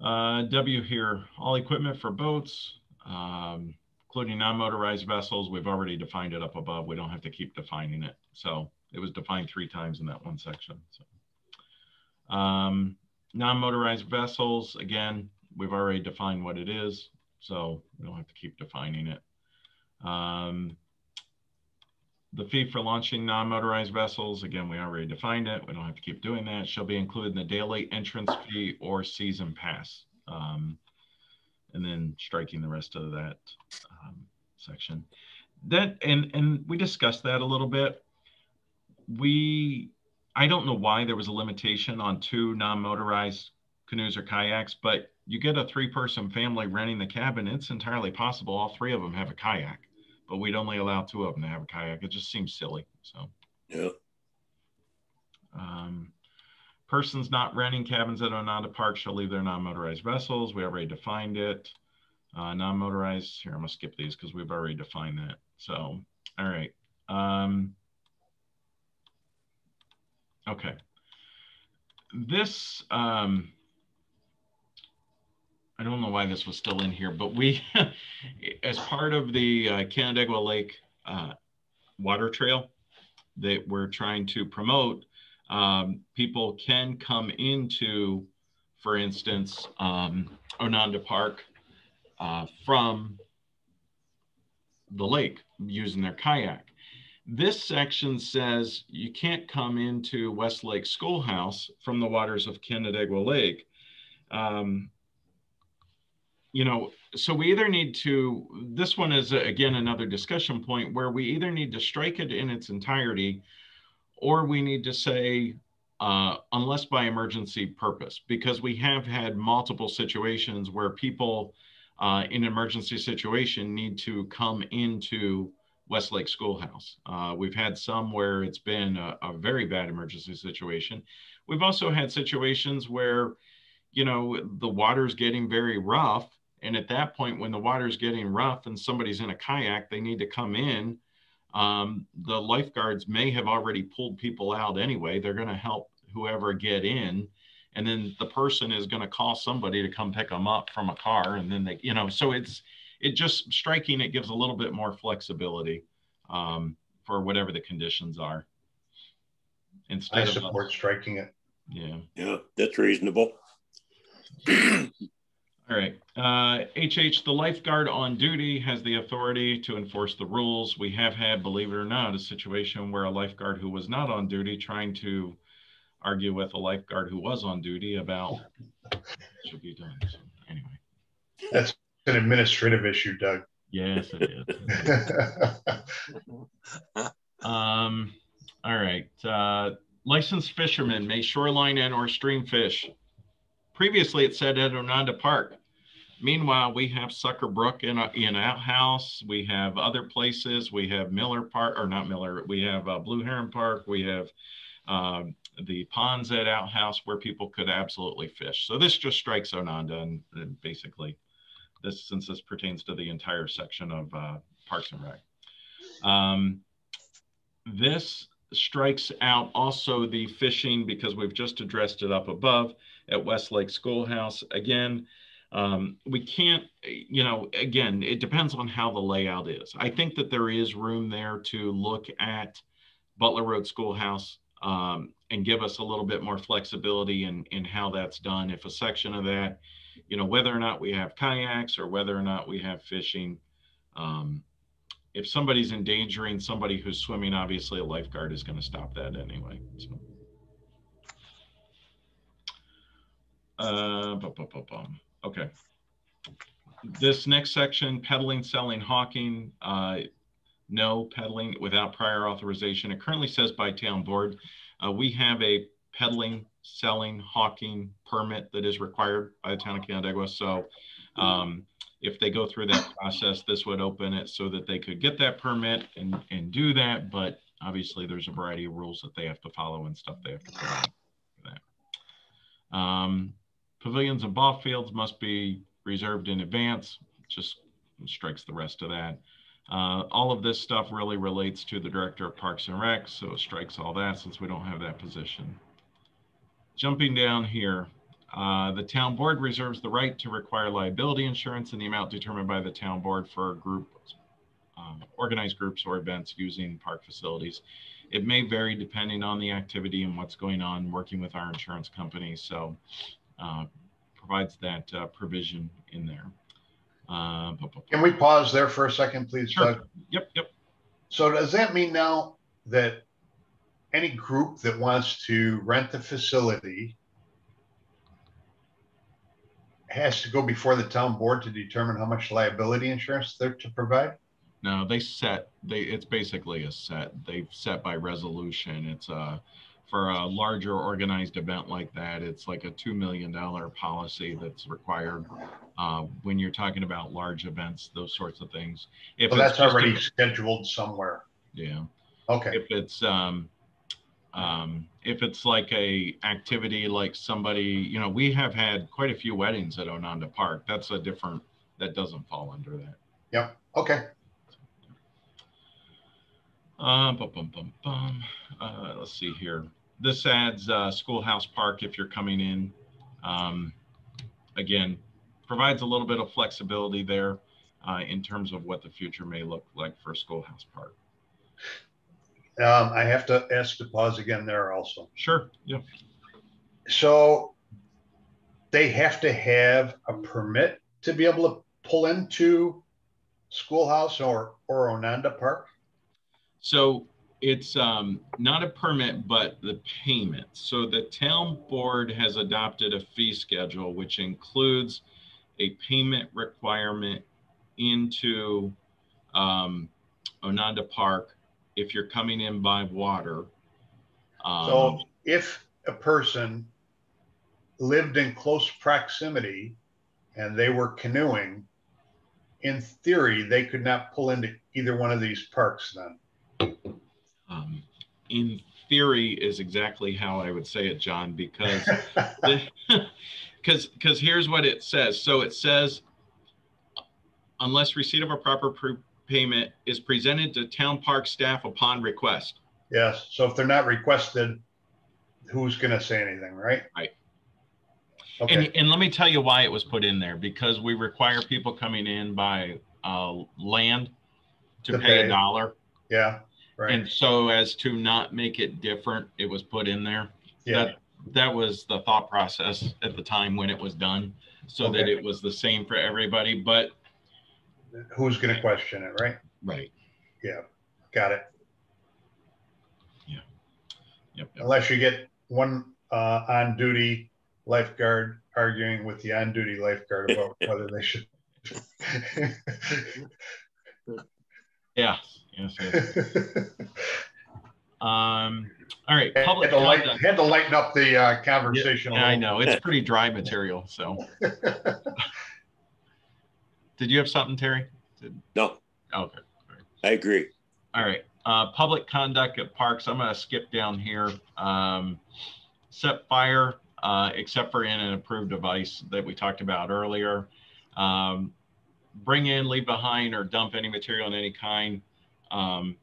Uh, w here, all equipment for boats, um, including non-motorized vessels. We've already defined it up above. We don't have to keep defining it. So it was defined three times in that one section. So. Um, non-motorized vessels, again, we've already defined what it is, so we don't have to keep defining it. Um, the fee for launching non-motorized vessels, again, we already defined it. We don't have to keep doing that. Shall be included in the daily entrance fee or season pass. Um, and then striking the rest of that um, section. That and and we discussed that a little bit. We I don't know why there was a limitation on two non-motorized canoes or kayaks, but you get a three-person family renting the cabin. It's entirely possible all three of them have a kayak but we'd only allow two of them to have a kayak. It just seems silly. So, yeah. Um, persons not renting cabins at Onanda Park shall leave their non-motorized vessels. We already defined it. Uh, non-motorized. Here, I'm gonna skip these because we've already defined that. So, all right. Um, okay. This. Um, I don't know why this was still in here, but we, as part of the uh, Canandaigua Lake uh, water trail that we're trying to promote, um, people can come into, for instance, um, Park uh, from the lake using their kayak. This section says you can't come into Westlake Schoolhouse from the waters of Canandaigua Lake. Um, you know, so we either need to, this one is again another discussion point where we either need to strike it in its entirety or we need to say, uh, unless by emergency purpose, because we have had multiple situations where people uh, in emergency situation need to come into Westlake Schoolhouse. Uh, we've had some where it's been a, a very bad emergency situation. We've also had situations where, you know, the water's getting very rough and at that point, when the water's getting rough and somebody's in a kayak, they need to come in. Um, the lifeguards may have already pulled people out anyway. They're going to help whoever get in. And then the person is going to call somebody to come pick them up from a car. And then they, you know, so it's, it just striking, it gives a little bit more flexibility um, for whatever the conditions are. Instead I support of, striking it. Yeah. Yeah, that's reasonable. All right. Uh, HH, the lifeguard on duty has the authority to enforce the rules. We have had, believe it or not, a situation where a lifeguard who was not on duty trying to argue with a lifeguard who was on duty about should be done. So anyway. That's an administrative issue, Doug. Yes, it is. um, all right. Uh, licensed fishermen may shoreline and or stream fish previously it said at Onanda Park. Meanwhile, we have Sucker Brook in, a, in Outhouse. We have other places. We have Miller Park, or not Miller. We have uh, Blue Heron Park. We have uh, the ponds at Outhouse where people could absolutely fish. So this just strikes Onanda, and, and basically, this since this pertains to the entire section of uh, Parks and Rec. Um, this strikes out also the fishing because we've just addressed it up above at Westlake Schoolhouse. Again, um, we can't, you know, again, it depends on how the layout is. I think that there is room there to look at Butler Road Schoolhouse um, and give us a little bit more flexibility in, in how that's done. If a section of that, you know, whether or not we have kayaks or whether or not we have fishing, um, if somebody's endangering somebody who's swimming, obviously a lifeguard is going to stop that anyway. So. Uh, okay. This next section, peddling, selling, hawking. Uh, no peddling without prior authorization. It currently says by town board. Uh, we have a peddling selling, hawking permit that is required by the town of Canandaigua. So um, if they go through that process, this would open it so that they could get that permit and, and do that. But obviously there's a variety of rules that they have to follow and stuff they have to on for that. Um, pavilions and ball fields must be reserved in advance, just strikes the rest of that. Uh, all of this stuff really relates to the director of Parks and Rec, so it strikes all that since we don't have that position. Jumping down here, uh, the town board reserves the right to require liability insurance in the amount determined by the town board for group, um, organized groups or events using park facilities. It may vary depending on the activity and what's going on working with our insurance company. So uh, provides that uh, provision in there. Uh, Can we pause there for a second, please, sure. Doug? Yep, yep. So does that mean now that any group that wants to rent the facility has to go before the town board to determine how much liability insurance they're to provide? No, they set they it's basically a set. They've set by resolution. It's a for a larger organized event like that, it's like a two million dollar policy that's required uh, when you're talking about large events, those sorts of things. If well, that's already a, scheduled somewhere. Yeah. Okay. If it's um, um, if it's like a activity like somebody, you know, we have had quite a few weddings at Onanda Park. That's a different, that doesn't fall under that. Yep. Okay. Uh, bum, bum, bum, bum. Uh, let's see here. This adds uh, Schoolhouse Park if you're coming in. Um, again, provides a little bit of flexibility there uh, in terms of what the future may look like for Schoolhouse Park. Um, I have to ask to pause again there also. Sure. Yeah. So they have to have a permit to be able to pull into Schoolhouse or or Onanda Park. So it's um, not a permit, but the payment. So the town board has adopted a fee schedule, which includes a payment requirement into um, Onanda Park if you're coming in by water. Um, so if a person lived in close proximity and they were canoeing, in theory, they could not pull into either one of these parks then. Um, in theory is exactly how I would say it, John, because because because here's what it says. So it says unless receipt of a proper payment is presented to town park staff upon request. Yes. So if they're not requested, who's going to say anything, right? Right. Okay. And, and let me tell you why it was put in there because we require people coming in by uh, land to, to pay, pay, a dollar. Yeah. Right. And so as to not make it different, it was put in there. Yeah. That, that was the thought process at the time when it was done so okay. that it was the same for everybody. But who's going to question it, right? Right. Yeah, got it. Yeah. Yep, yep. Unless you get one uh, on duty lifeguard arguing with the on duty lifeguard about whether they should. yeah. Yes. yes. um. All right. Public had to, light, had to lighten up the uh, conversation. Yeah, I know it's pretty dry material. So. Did you have something, Terry? Did... No. Okay. Right. I agree. All right. Uh, public conduct at parks. I'm going to skip down here. Um, set fire, uh, except for in an approved device that we talked about earlier. Um, bring in, leave behind, or dump any material in any kind. Um,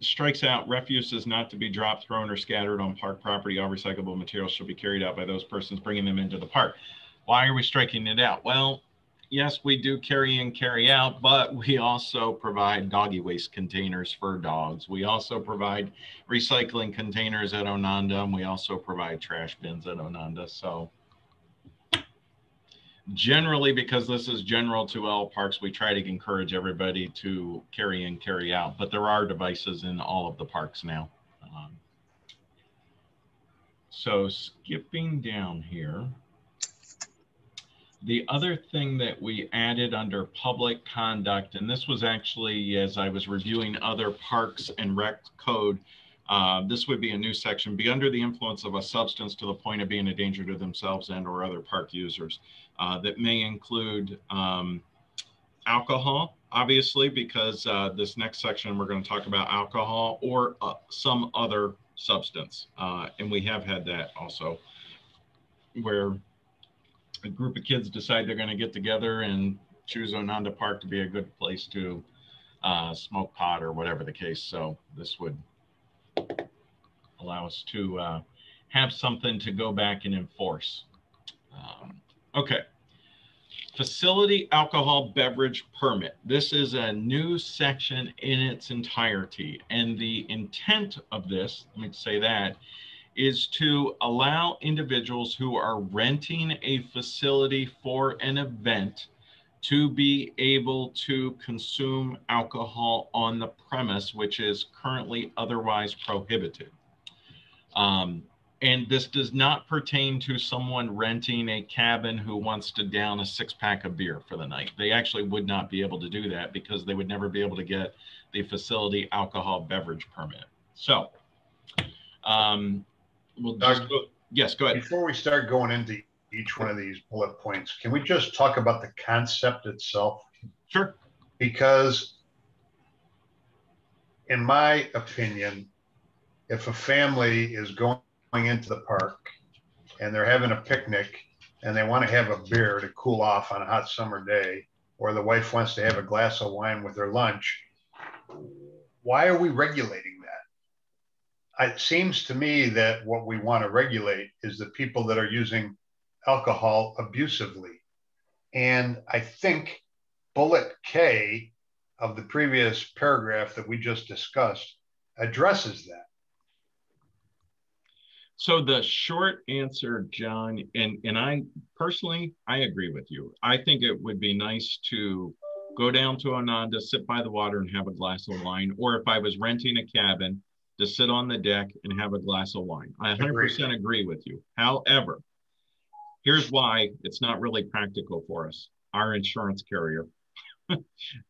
strikes out refuse is not to be dropped, thrown, or scattered on park property. All recyclable materials shall be carried out by those persons bringing them into the park. Why are we striking it out? Well, yes, we do carry in, carry out, but we also provide doggy waste containers for dogs. We also provide recycling containers at Onanda, and we also provide trash bins at Onanda. So generally, because this is general to all parks, we try to encourage everybody to carry in, carry out, but there are devices in all of the parks now. Um, so skipping down here. The other thing that we added under public conduct, and this was actually as I was reviewing other parks and rec code, Uh, this would be a new section, be under the influence of a substance to the point of being a danger to themselves and or other park users. Uh, that may include um, alcohol, obviously, because uh, this next section we're going to talk about alcohol or uh, some other substance. Uh, and we have had that also where a group of kids decide they're going to get together and choose Onanda Park to be a good place to uh, smoke pot or whatever the case. So this would allow us to have something to go back and enforce. Um, okay. Facility alcohol beverage permit. This is a new section in its entirety. And the intent of this, let me say that, is to allow individuals who are renting a facility for an event to be able to consume alcohol on the premise, which is currently otherwise prohibited. Um, and this does not pertain to someone renting a cabin who wants to down a six pack of beer for the night. They actually would not be able to do that because they would never be able to get the facility alcohol beverage permit. So, um, we'll go, yes, go ahead. Before we start going into each one of these bullet points, can we just talk about the concept itself? Sure. Because, in my opinion, if a family is going into the park and they're having a picnic and they want to have a beer to cool off on a hot summer day, or the wife wants to have a glass of wine with her lunch, why are we regulating that? It seems to me that what we want to regulate is the people that are using alcohol abusively. And I think bullet K of the previous paragraph that we just discussed addresses that. So the short answer, John, and, and I personally, I agree with you. I think it would be nice to go down to Onanda, sit by the water and have a glass of wine. Or if I was renting a cabin, to sit on the deck and have a glass of wine. I 100% agree, agree with you. However, Here's why it's not really practical for us. Our insurance carrier.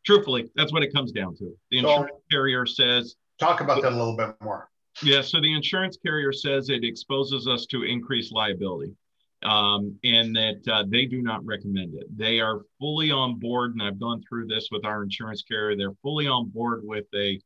Truthfully, that's what it comes down to. The insurance so, carrier says. Talk about that a little bit more. Yeah, so the insurance carrier says it exposes us to increased liability um, and that uh, they do not recommend it. They are fully on board, and I've gone through this with our insurance carrier. They're fully on board with a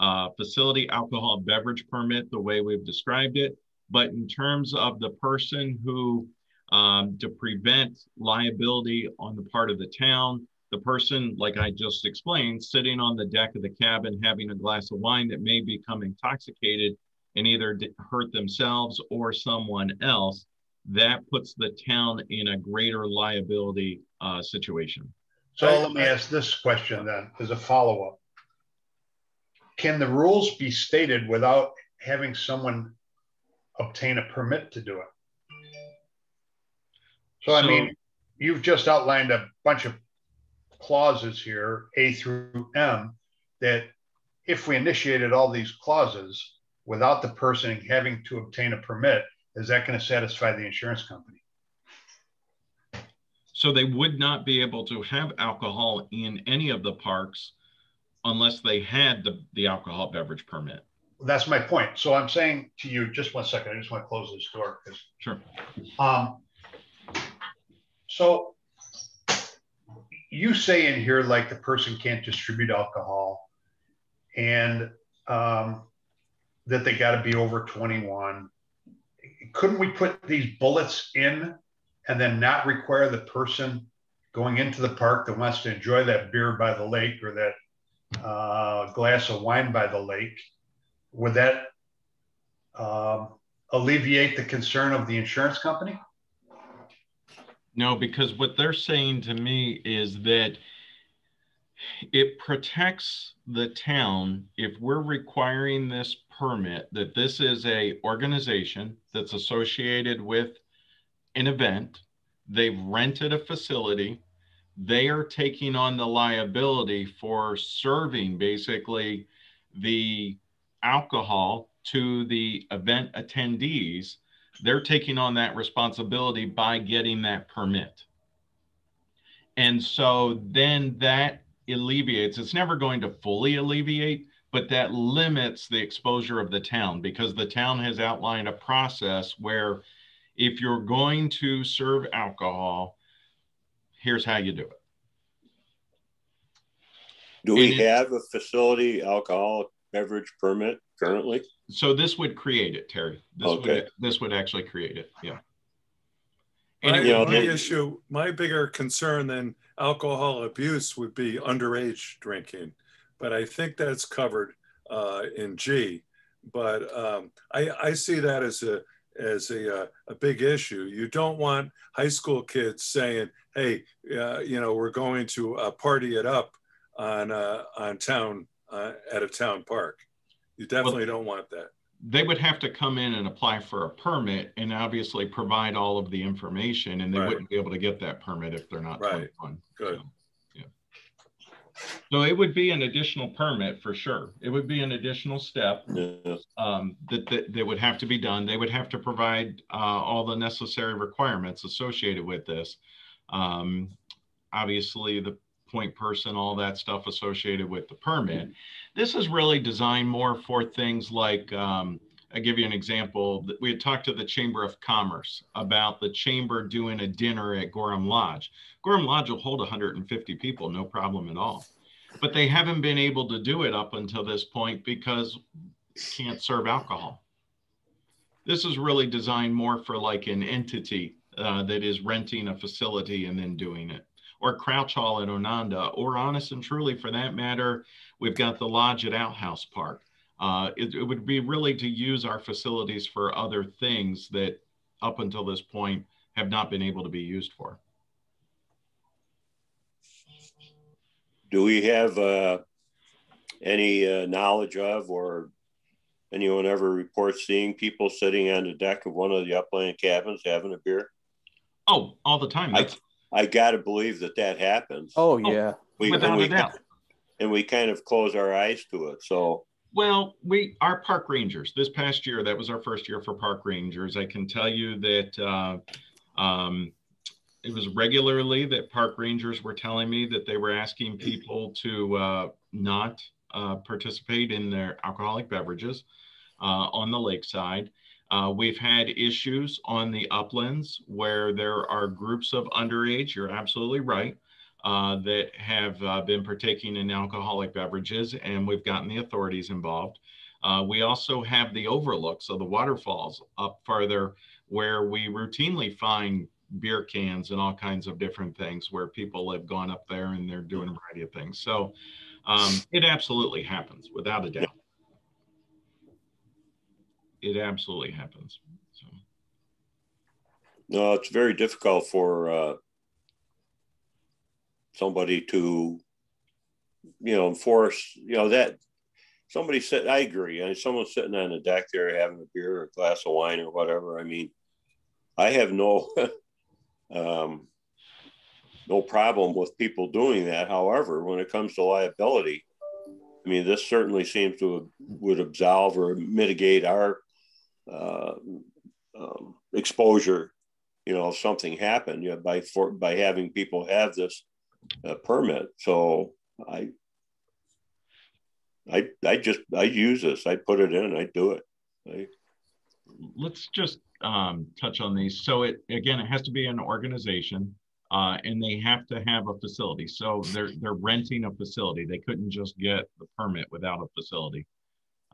uh, facility alcohol beverage permit, the way we've described it. But in terms of the person who um, to prevent liability on the part of the town. The person, like I just explained, sitting on the deck of the cabin having a glass of wine that may become intoxicated and either hurt themselves or someone else, that puts the town in a greater liability uh, situation. So let me ask this question then as a follow up. Can the rules be stated without having someone obtain a permit to do it? So, I mean, you've just outlined a bunch of clauses here, A through M, that if we initiated all these clauses without the person having to obtain a permit, is that going to satisfy the insurance company? So they would not be able to have alcohol in any of the parks unless they had the, the alcohol beverage permit. That's my point. So I'm saying to you, just one second, I just want to close this door. Sure. Um, so you say in here like the person can't distribute alcohol and um, that they got to be over 21. Couldn't we put these bullets in and then not require the person going into the park that wants to enjoy that beer by the lake or that uh, glass of wine by the lake? Would that um, alleviate the concern of the insurance company? No, because what they're saying to me is that it protects the town if we're requiring this permit that this is a organization that's associated with an event. They've rented a facility. They are taking on the liability for serving basically the alcohol to the event attendees they're taking on that responsibility by getting that permit. And so then that alleviates, it's never going to fully alleviate but that limits the exposure of the town because the town has outlined a process where if you're going to serve alcohol, here's how you do it. Do we have a facility alcohol beverage permit currently? So this would create it, Terry. This okay. Would, this would actually create it. Yeah. My, you know, my issue, my bigger concern than alcohol abuse would be underage drinking, but I think that's covered uh, in G. But um, I, I see that as a as a, uh, a big issue. You don't want high school kids saying, "Hey, uh, you know, we're going to uh, party it up on uh, on town uh, at a town park." You definitely well, don't want that. They would have to come in and apply for a permit, and obviously provide all of the information, and they right. wouldn't be able to get that permit if they're not right. 21. Good. So, yeah. So it would be an additional permit for sure. It would be an additional step um, that, that, that would have to be done. They would have to provide uh, all the necessary requirements associated with this. Um, obviously, the point person, all that stuff associated with the permit. This is really designed more for things like, um, I give you an example. We had talked to the Chamber of Commerce about the chamber doing a dinner at Gorham Lodge. Gorham Lodge will hold 150 people, no problem at all. But they haven't been able to do it up until this point because can't serve alcohol. This is really designed more for like an entity uh, that is renting a facility and then doing it or Crouch Hall at Onanda, or honest and truly for that matter, we've got the lodge at Outhouse Park. Uh, it, it, would be really to use our facilities for other things that up until this point have not been able to be used for. Do we have uh, any uh, knowledge of or anyone ever reports seeing people sitting on the deck of one of the upland cabins having a beer? Oh, all the time. That's, I got to believe that that happens. Oh, oh yeah, we, without we, a doubt. And we kind of close our eyes to it. So well, we our park rangers this past year that was our first year for park rangers. I can tell you that uh, um, it was regularly that park rangers were telling me that they were asking people to uh, not uh, participate in their alcoholic beverages uh, on the lakeside. Uh, we've had issues on the uplands where there are groups of underage, you're absolutely right, uh, that have uh, been partaking in alcoholic beverages, and we've gotten the authorities involved. Uh, we also have the overlooks of the waterfalls up farther where we routinely find beer cans and all kinds of different things where people have gone up there and they're doing a variety of things. So um, it absolutely happens without a doubt it absolutely happens. So. No, it's very difficult for uh, somebody to, you know, enforce, you know, that somebody said, I agree. I mean, someone's sitting on the deck there having a beer or a glass of wine or whatever. I mean, I have no, um, no problem with people doing that. However, when it comes to liability, I mean, this certainly seems to would absolve or mitigate our uh, um, exposure, you know, if something happened, you know, by for by having people have this uh, permit. So I, I, I just I use this. I put it in. I do it. I, Let's just um, touch on these. So it again, it has to be an organization. Uh, and they have to have a facility. So they're they're renting a facility. They couldn't just get the permit without a facility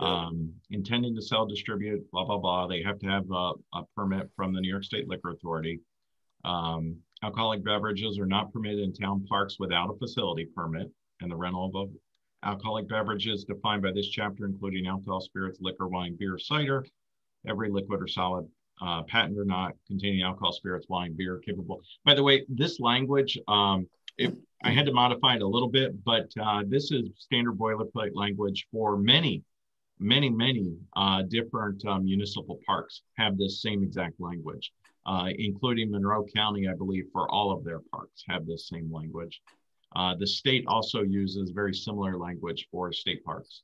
um, intending to sell, distribute, blah, blah, blah. They have to have a, a permit from the New York State Liquor Authority. Um, alcoholic beverages are not permitted in town parks without a facility permit, and the rental of alcoholic beverages defined by this chapter, including alcohol, spirits, liquor, wine, beer, cider, every liquid or solid, uh, patent or not, containing alcohol, spirits, wine, beer, capable. By the way, this language, um, if I had to modify it a little bit, but uh, this is standard boilerplate language for many many, many uh, different uh, municipal parks have this same exact language, uh, including Monroe County, I believe, for all of their parks have this same language. Uh, the state also uses very similar language for state parks.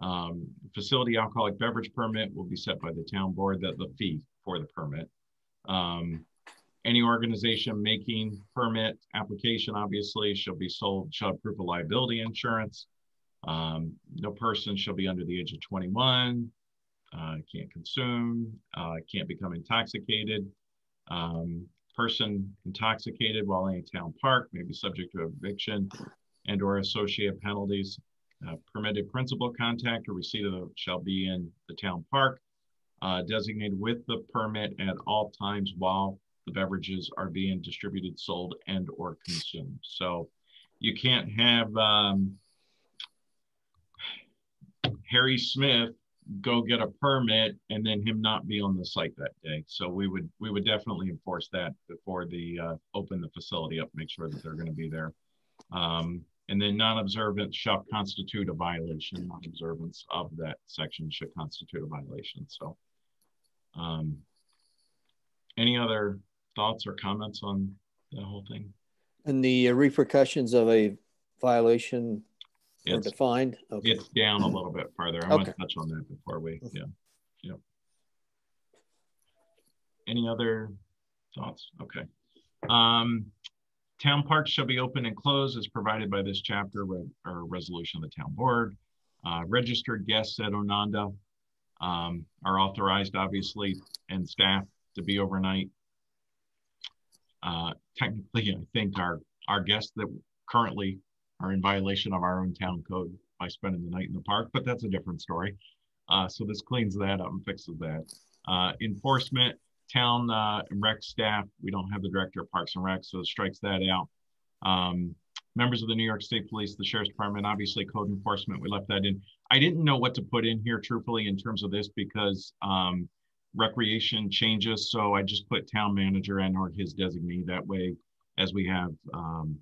Um, facility alcoholic beverage permit will be set by the town board, that the fee for the permit. Um, any organization making permit application, obviously, shall be sold, shall proof of liability insurance. Um, no person shall be under the age of 21, uh, can't consume, uh, can't become intoxicated. Um, person intoxicated while in a town park may be subject to eviction and or associated penalties. Uh, permitted principal contact or receipt of the, shall be in the town park, uh, designated with the permit at all times while the beverages are being distributed, sold, and or consumed. So you can't have um, Harry Smith go get a permit and then him not be on the site that day. So we would we would definitely enforce that before the uh, open the facility up, make sure that they're going to be there. Um, and then non-observance shall constitute a violation. Non-observance of that section should constitute a violation. So, um, any other thoughts or comments on the whole thing? And the repercussions of a violation are defined? Okay. It's down a little bit farther. I okay. want to touch on that before we, yeah. Yeah. Any other thoughts? Okay. Um, town parks shall be open and closed as provided by this chapter or resolution of the town board. Uh, registered guests at Onanda um, are authorized, obviously, and staff to be overnight. Uh, technically, I think our, our guests that currently are in violation of our own town code by spending the night in the park, but that's a different story. Uh, so this cleans that up and fixes that. Uh, enforcement, town uh, rec staff, we don't have the director of Parks and Rec, so it strikes that out. Um, members of the New York State Police, the Sheriff's Department, obviously code enforcement, we left that in. I didn't know what to put in here, truthfully, in terms of this because um, recreation changes. So I just put town manager and or his designee. That way, as we have um,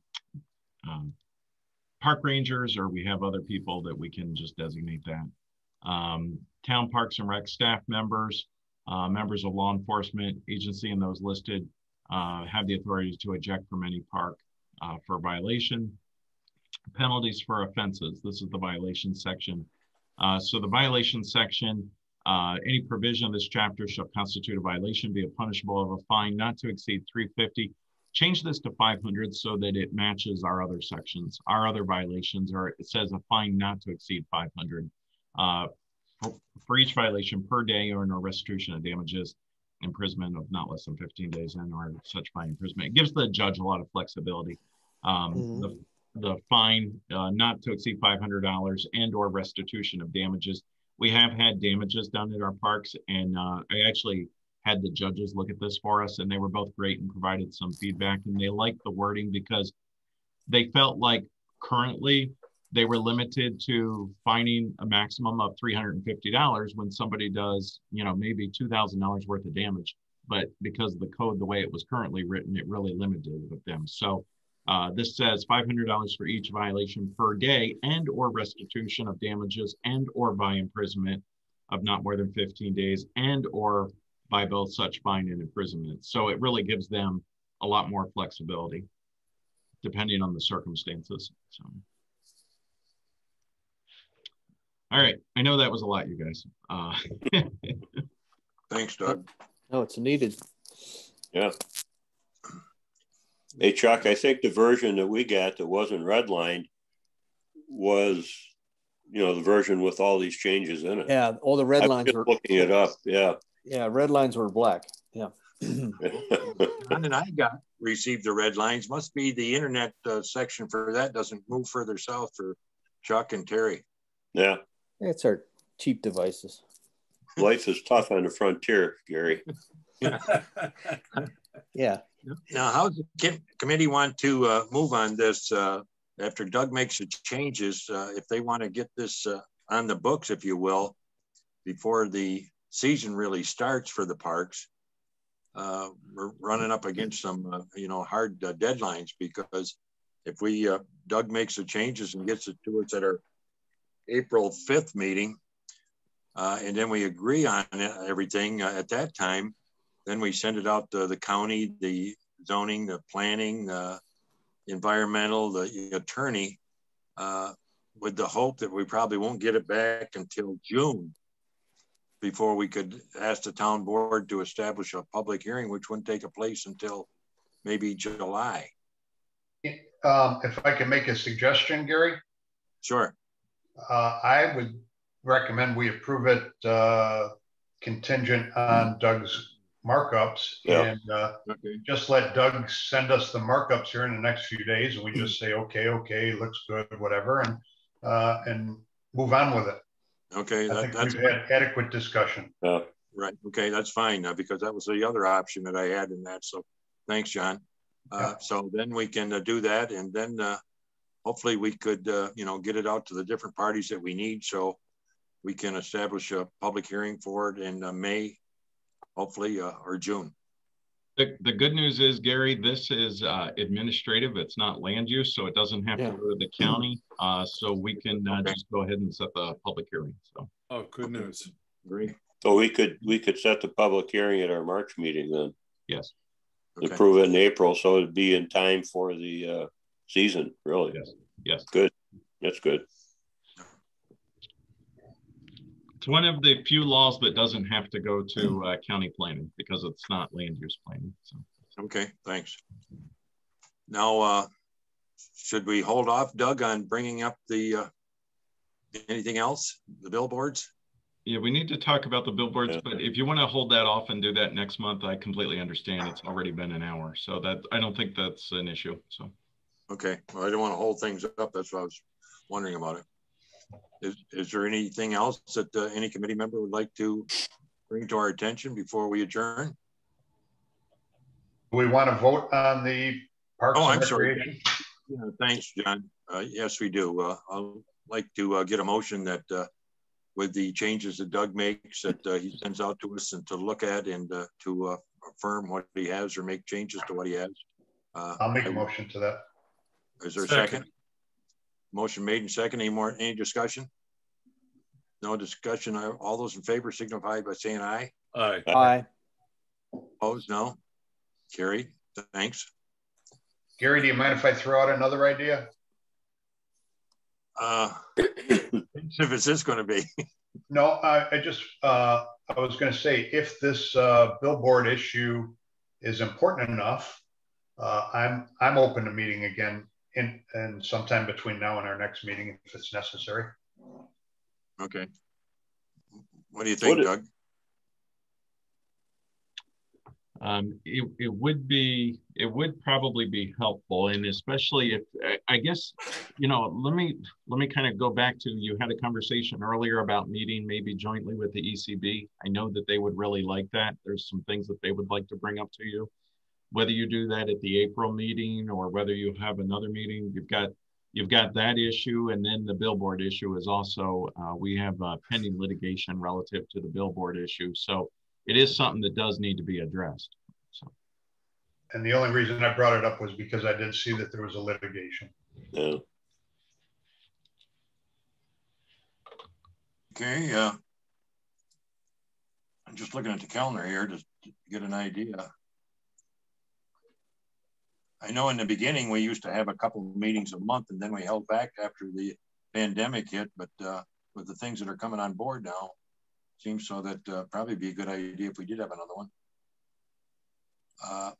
um, park rangers or we have other people that we can just designate that. Um, town parks and rec staff members, uh, members of law enforcement agency and those listed uh, have the authority to eject from any park uh, for violation. Penalties for offenses. This is the violation section. Uh, so the violation section, uh, any provision of this chapter shall constitute a violation, be a punishable of a fine not to exceed 350 change this to 500 so that it matches our other sections. Our other violations are, it says a fine not to exceed 500 uh, for, for, each violation per day or no restitution of damages, imprisonment of not less than 15 days and or such fine imprisonment. It gives the judge a lot of flexibility. Um, mm-hmm. the, the fine uh, not to exceed $500 and or restitution of damages. We have had damages done at our parks and uh, I actually had the judges look at this for us, and they were both great and provided some feedback. And they liked the wording because they felt like currently they were limited to finding a maximum of $350 when somebody does, you know, maybe $2,000 worth of damage. But because of the code, the way it was currently written, it really limited them. So uh, this says $500 for each violation per day and or restitution of damages and or by imprisonment of not more than 15 days and or by both such fine and imprisonment. So it really gives them a lot more flexibility depending on the circumstances. So. All right, I know that was a lot, you guys. Uh, Thanks, Doug. No, it's needed. Yeah. Hey, Chuck, I think the version that we got that wasn't redlined was, you know, the version with all these changes in it. Yeah, all the red lines were looking it up. Yeah. Yeah, red lines were black. Yeah. John and I got received the red lines. Must be the internet uh, section for that doesn't move further south for Chuck and Terry. Yeah. It's our cheap devices. Life is tough on the frontier, Gary. yeah. Now, how does the committee want to uh, move on this uh, after Doug makes the changes? Uh, if they want to get this uh, on the books, if you will, before the season really starts for the parks, uh, we're running up against some, uh, you know, hard uh, deadlines because if we, uh, Doug makes the changes and gets it to us at our April 5th meeting, uh, and then we agree on everything uh, at that time, then we send it out to the county, the zoning, the planning, the environmental, the attorney, with the hope that we probably won't get it back until June before we could ask the town board to establish a public hearing, which wouldn't take a place until maybe July. Um, if I can make a suggestion, Gary? Sure. Uh, I would recommend we approve it uh, contingent on Doug's markups Yeah. and uh, Okay. just let Doug send us the markups here in the next few days and we just say, okay, okay, looks good, whatever, and uh, and move on with it. Okay, I that, think that's we've had adequate discussion. Yeah. right. Okay, that's fine uh, because that was the other option that I had in that. So thanks, John. Uh, Yeah. So then we can uh, do that and then uh, hopefully we could, uh, you know, get it out to the different parties that we need. So we can establish a public hearing for it in uh, May, hopefully, uh, or June. The, the good news is, Gary, this is uh, administrative. It's not land use, so it doesn't have Yeah. to go to the county. Uh, so we can uh, Okay. just go ahead and set the public hearing. So Oh, good news. Agree? So we could we could set the public hearing at our March meeting then. yes, Okay. Approve it in April, so it'd be in time for the uh, season. Really, yes, yes. Good. That's good. It's one of the few laws that doesn't have to go to uh, county planning because it's not land use planning. So Okay, thanks. Now, uh, should we hold off, Doug, on bringing up the, uh, anything else, the billboards? yeah, we need to talk about the billboards, Yeah. but if you want to hold that off and do that next month, I completely understand. It's already been an hour, so that I don't think that's an issue. So Okay, well, I didn't want to hold things up. That's what I was wondering about it. Is, is there anything else that uh, any committee member would like to bring to our attention before we adjourn? Do we want to vote on the Parks Oh, and I'm sorry. Yeah, thanks, John. Uh, yes, we do. Uh, I'd like to uh, get a motion that uh, with the changes that Doug makes that uh, he sends out to us and to look at and uh, to uh, affirm what he has or make changes to what he has. Uh, I'll make a motion to that. Is there a Second. Second? Motion made and second. Any more, any discussion? No discussion. All those in favor signify by saying aye. Aye. Aye. Opposed? No. Carried. Thanks. Gary, do you mind if I throw out another idea? Uh, if it's this going to be, No, I, I just, uh, I was gonna say, if this, uh, billboard issue is important enough, uh, I'm, I'm open to meeting again in, in sometime between now and our next meeting if it's necessary. okay. What do you think, What- Doug? Um, it, it would be, it would probably be helpful and especially if, I- I guess, you know, let me, let me kind of go back to, you had a conversation earlier about meeting maybe jointly with the ECB. I know that they would really like that. There's some things that they would like to bring up to you. Whether you do that at the April meeting or whether you have another meeting, you've got, you've got that issue and then the billboard issue is also, uh, we have uh, pending litigation relative to the billboard issue. So it is something that does need to be addressed. So, And the only reason I brought it up was because I did see that there was a litigation. Yeah. Okay, uh, I'm just looking at the calendar here to, to get an idea. I know in the beginning, we used to have a couple of meetings a month and then we held back after the pandemic hit, but, uh, with the things that are coming on board now, seems so that, uh, probably be a good idea if we did have another one. Uh,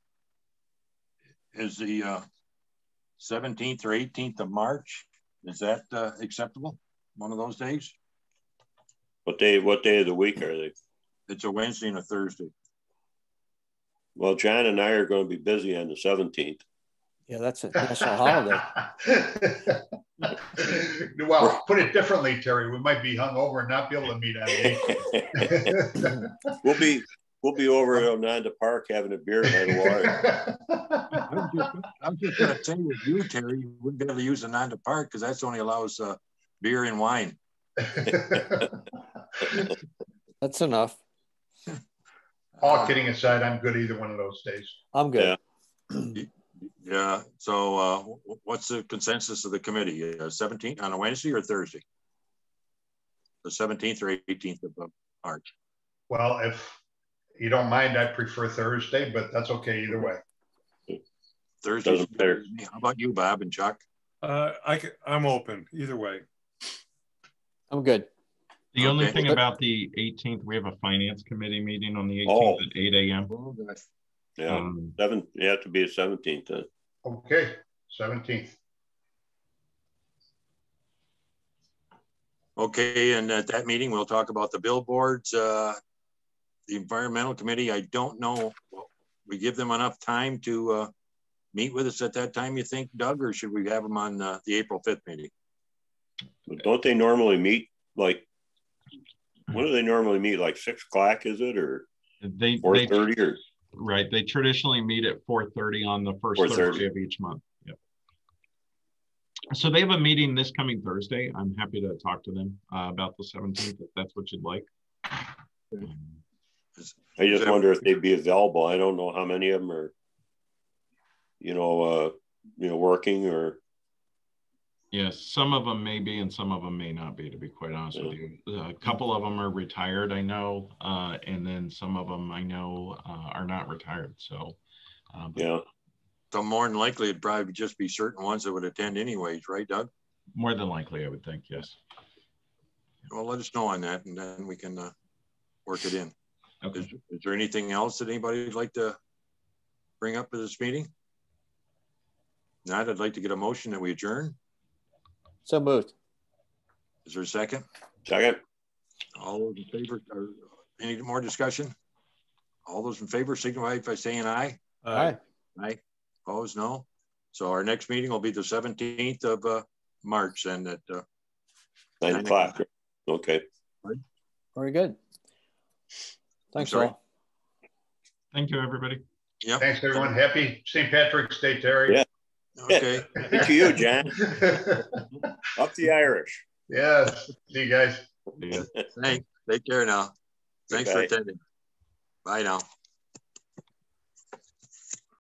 is the, uh, 17th or 18th of March, is that, uh, acceptable? One of those days? What day? What day of the week are they? It's a Wednesday and a Thursday. Well, John and I are going to be busy on the seventeenth. Yeah, that's a national holiday. Well, put it differently, Terry, we might be hungover and not be able to meet on the we'll be we'll be over at Onanda Park having a beer by the water. I'm just, just gonna say with you, Terry, you wouldn't be able to use the Nanda Park because that's only allows uh, beer and wine. That's enough. All kidding aside, I'm good either one of those days. I'm good. Yeah. So uh, what's the consensus of the committee? Uh, 17th on a Wednesday or Thursday? The 17th or 18th of uh, March. Well, if you don't mind, I prefer Thursday, but that's okay either way. Thursday. Doesn't matter. How about you, Bob and Chuck? Uh, I, ca- I'm open either way. I'm good. The only thing about the 18th, we have a finance committee meeting on the 18th Oh. at 8 a.m. Oh. Yeah, Um, seven. You have to be a seventeenth then. Okay, seventeenth. Okay, and at that meeting, we'll talk about the billboards. Uh, the environmental committee, I don't know. We give them enough time to uh, meet with us at that time, you think, Doug, or should we have them on uh, the April 5th meeting? Don't they normally meet like, when do they normally meet? Like six o'clock, is it, or They, four thirty, or? Right, they traditionally meet at four thirty on the first Thursday of each month. Yep. So they have a meeting this coming Thursday. I'm happy to talk to them uh, about the seventeenth, if that's what you'd like. I just wonder if they'd be available. I don't know how many of them are, you know, uh, you know, working or, Yes, some of them may be and some of them may not be, to be quite honest with you. A couple of them are retired, I know, uh, and then some of them I know uh, are not retired. So, uh, but yeah. So more than likely, it'd probably just be certain ones that would attend anyways, right, Doug? more than likely, I would think, yes. Well, let us know on that and then we can uh, work it in. Okay. Is, is there anything else that anybody would like to bring up at this meeting? Not, I'd like to get a motion that we adjourn. So moved. Is there a second? Second, All those in favor, or any more discussion? All those in favor signify by saying aye. Aye. Aye. Opposed, no. So our next meeting will be the 17th of uh, March and at, uh, nine Nine o'clock. Okay. Very good. Thanks, sorry. all. Thank you, everybody. yep. Thanks, everyone. Happy St. Patrick's Day, Terry. Yeah. Okay. to you, John. Up the Irish. yes. See you guys. Yeah. Thanks. Take care now. Thanks for attending. Bye now.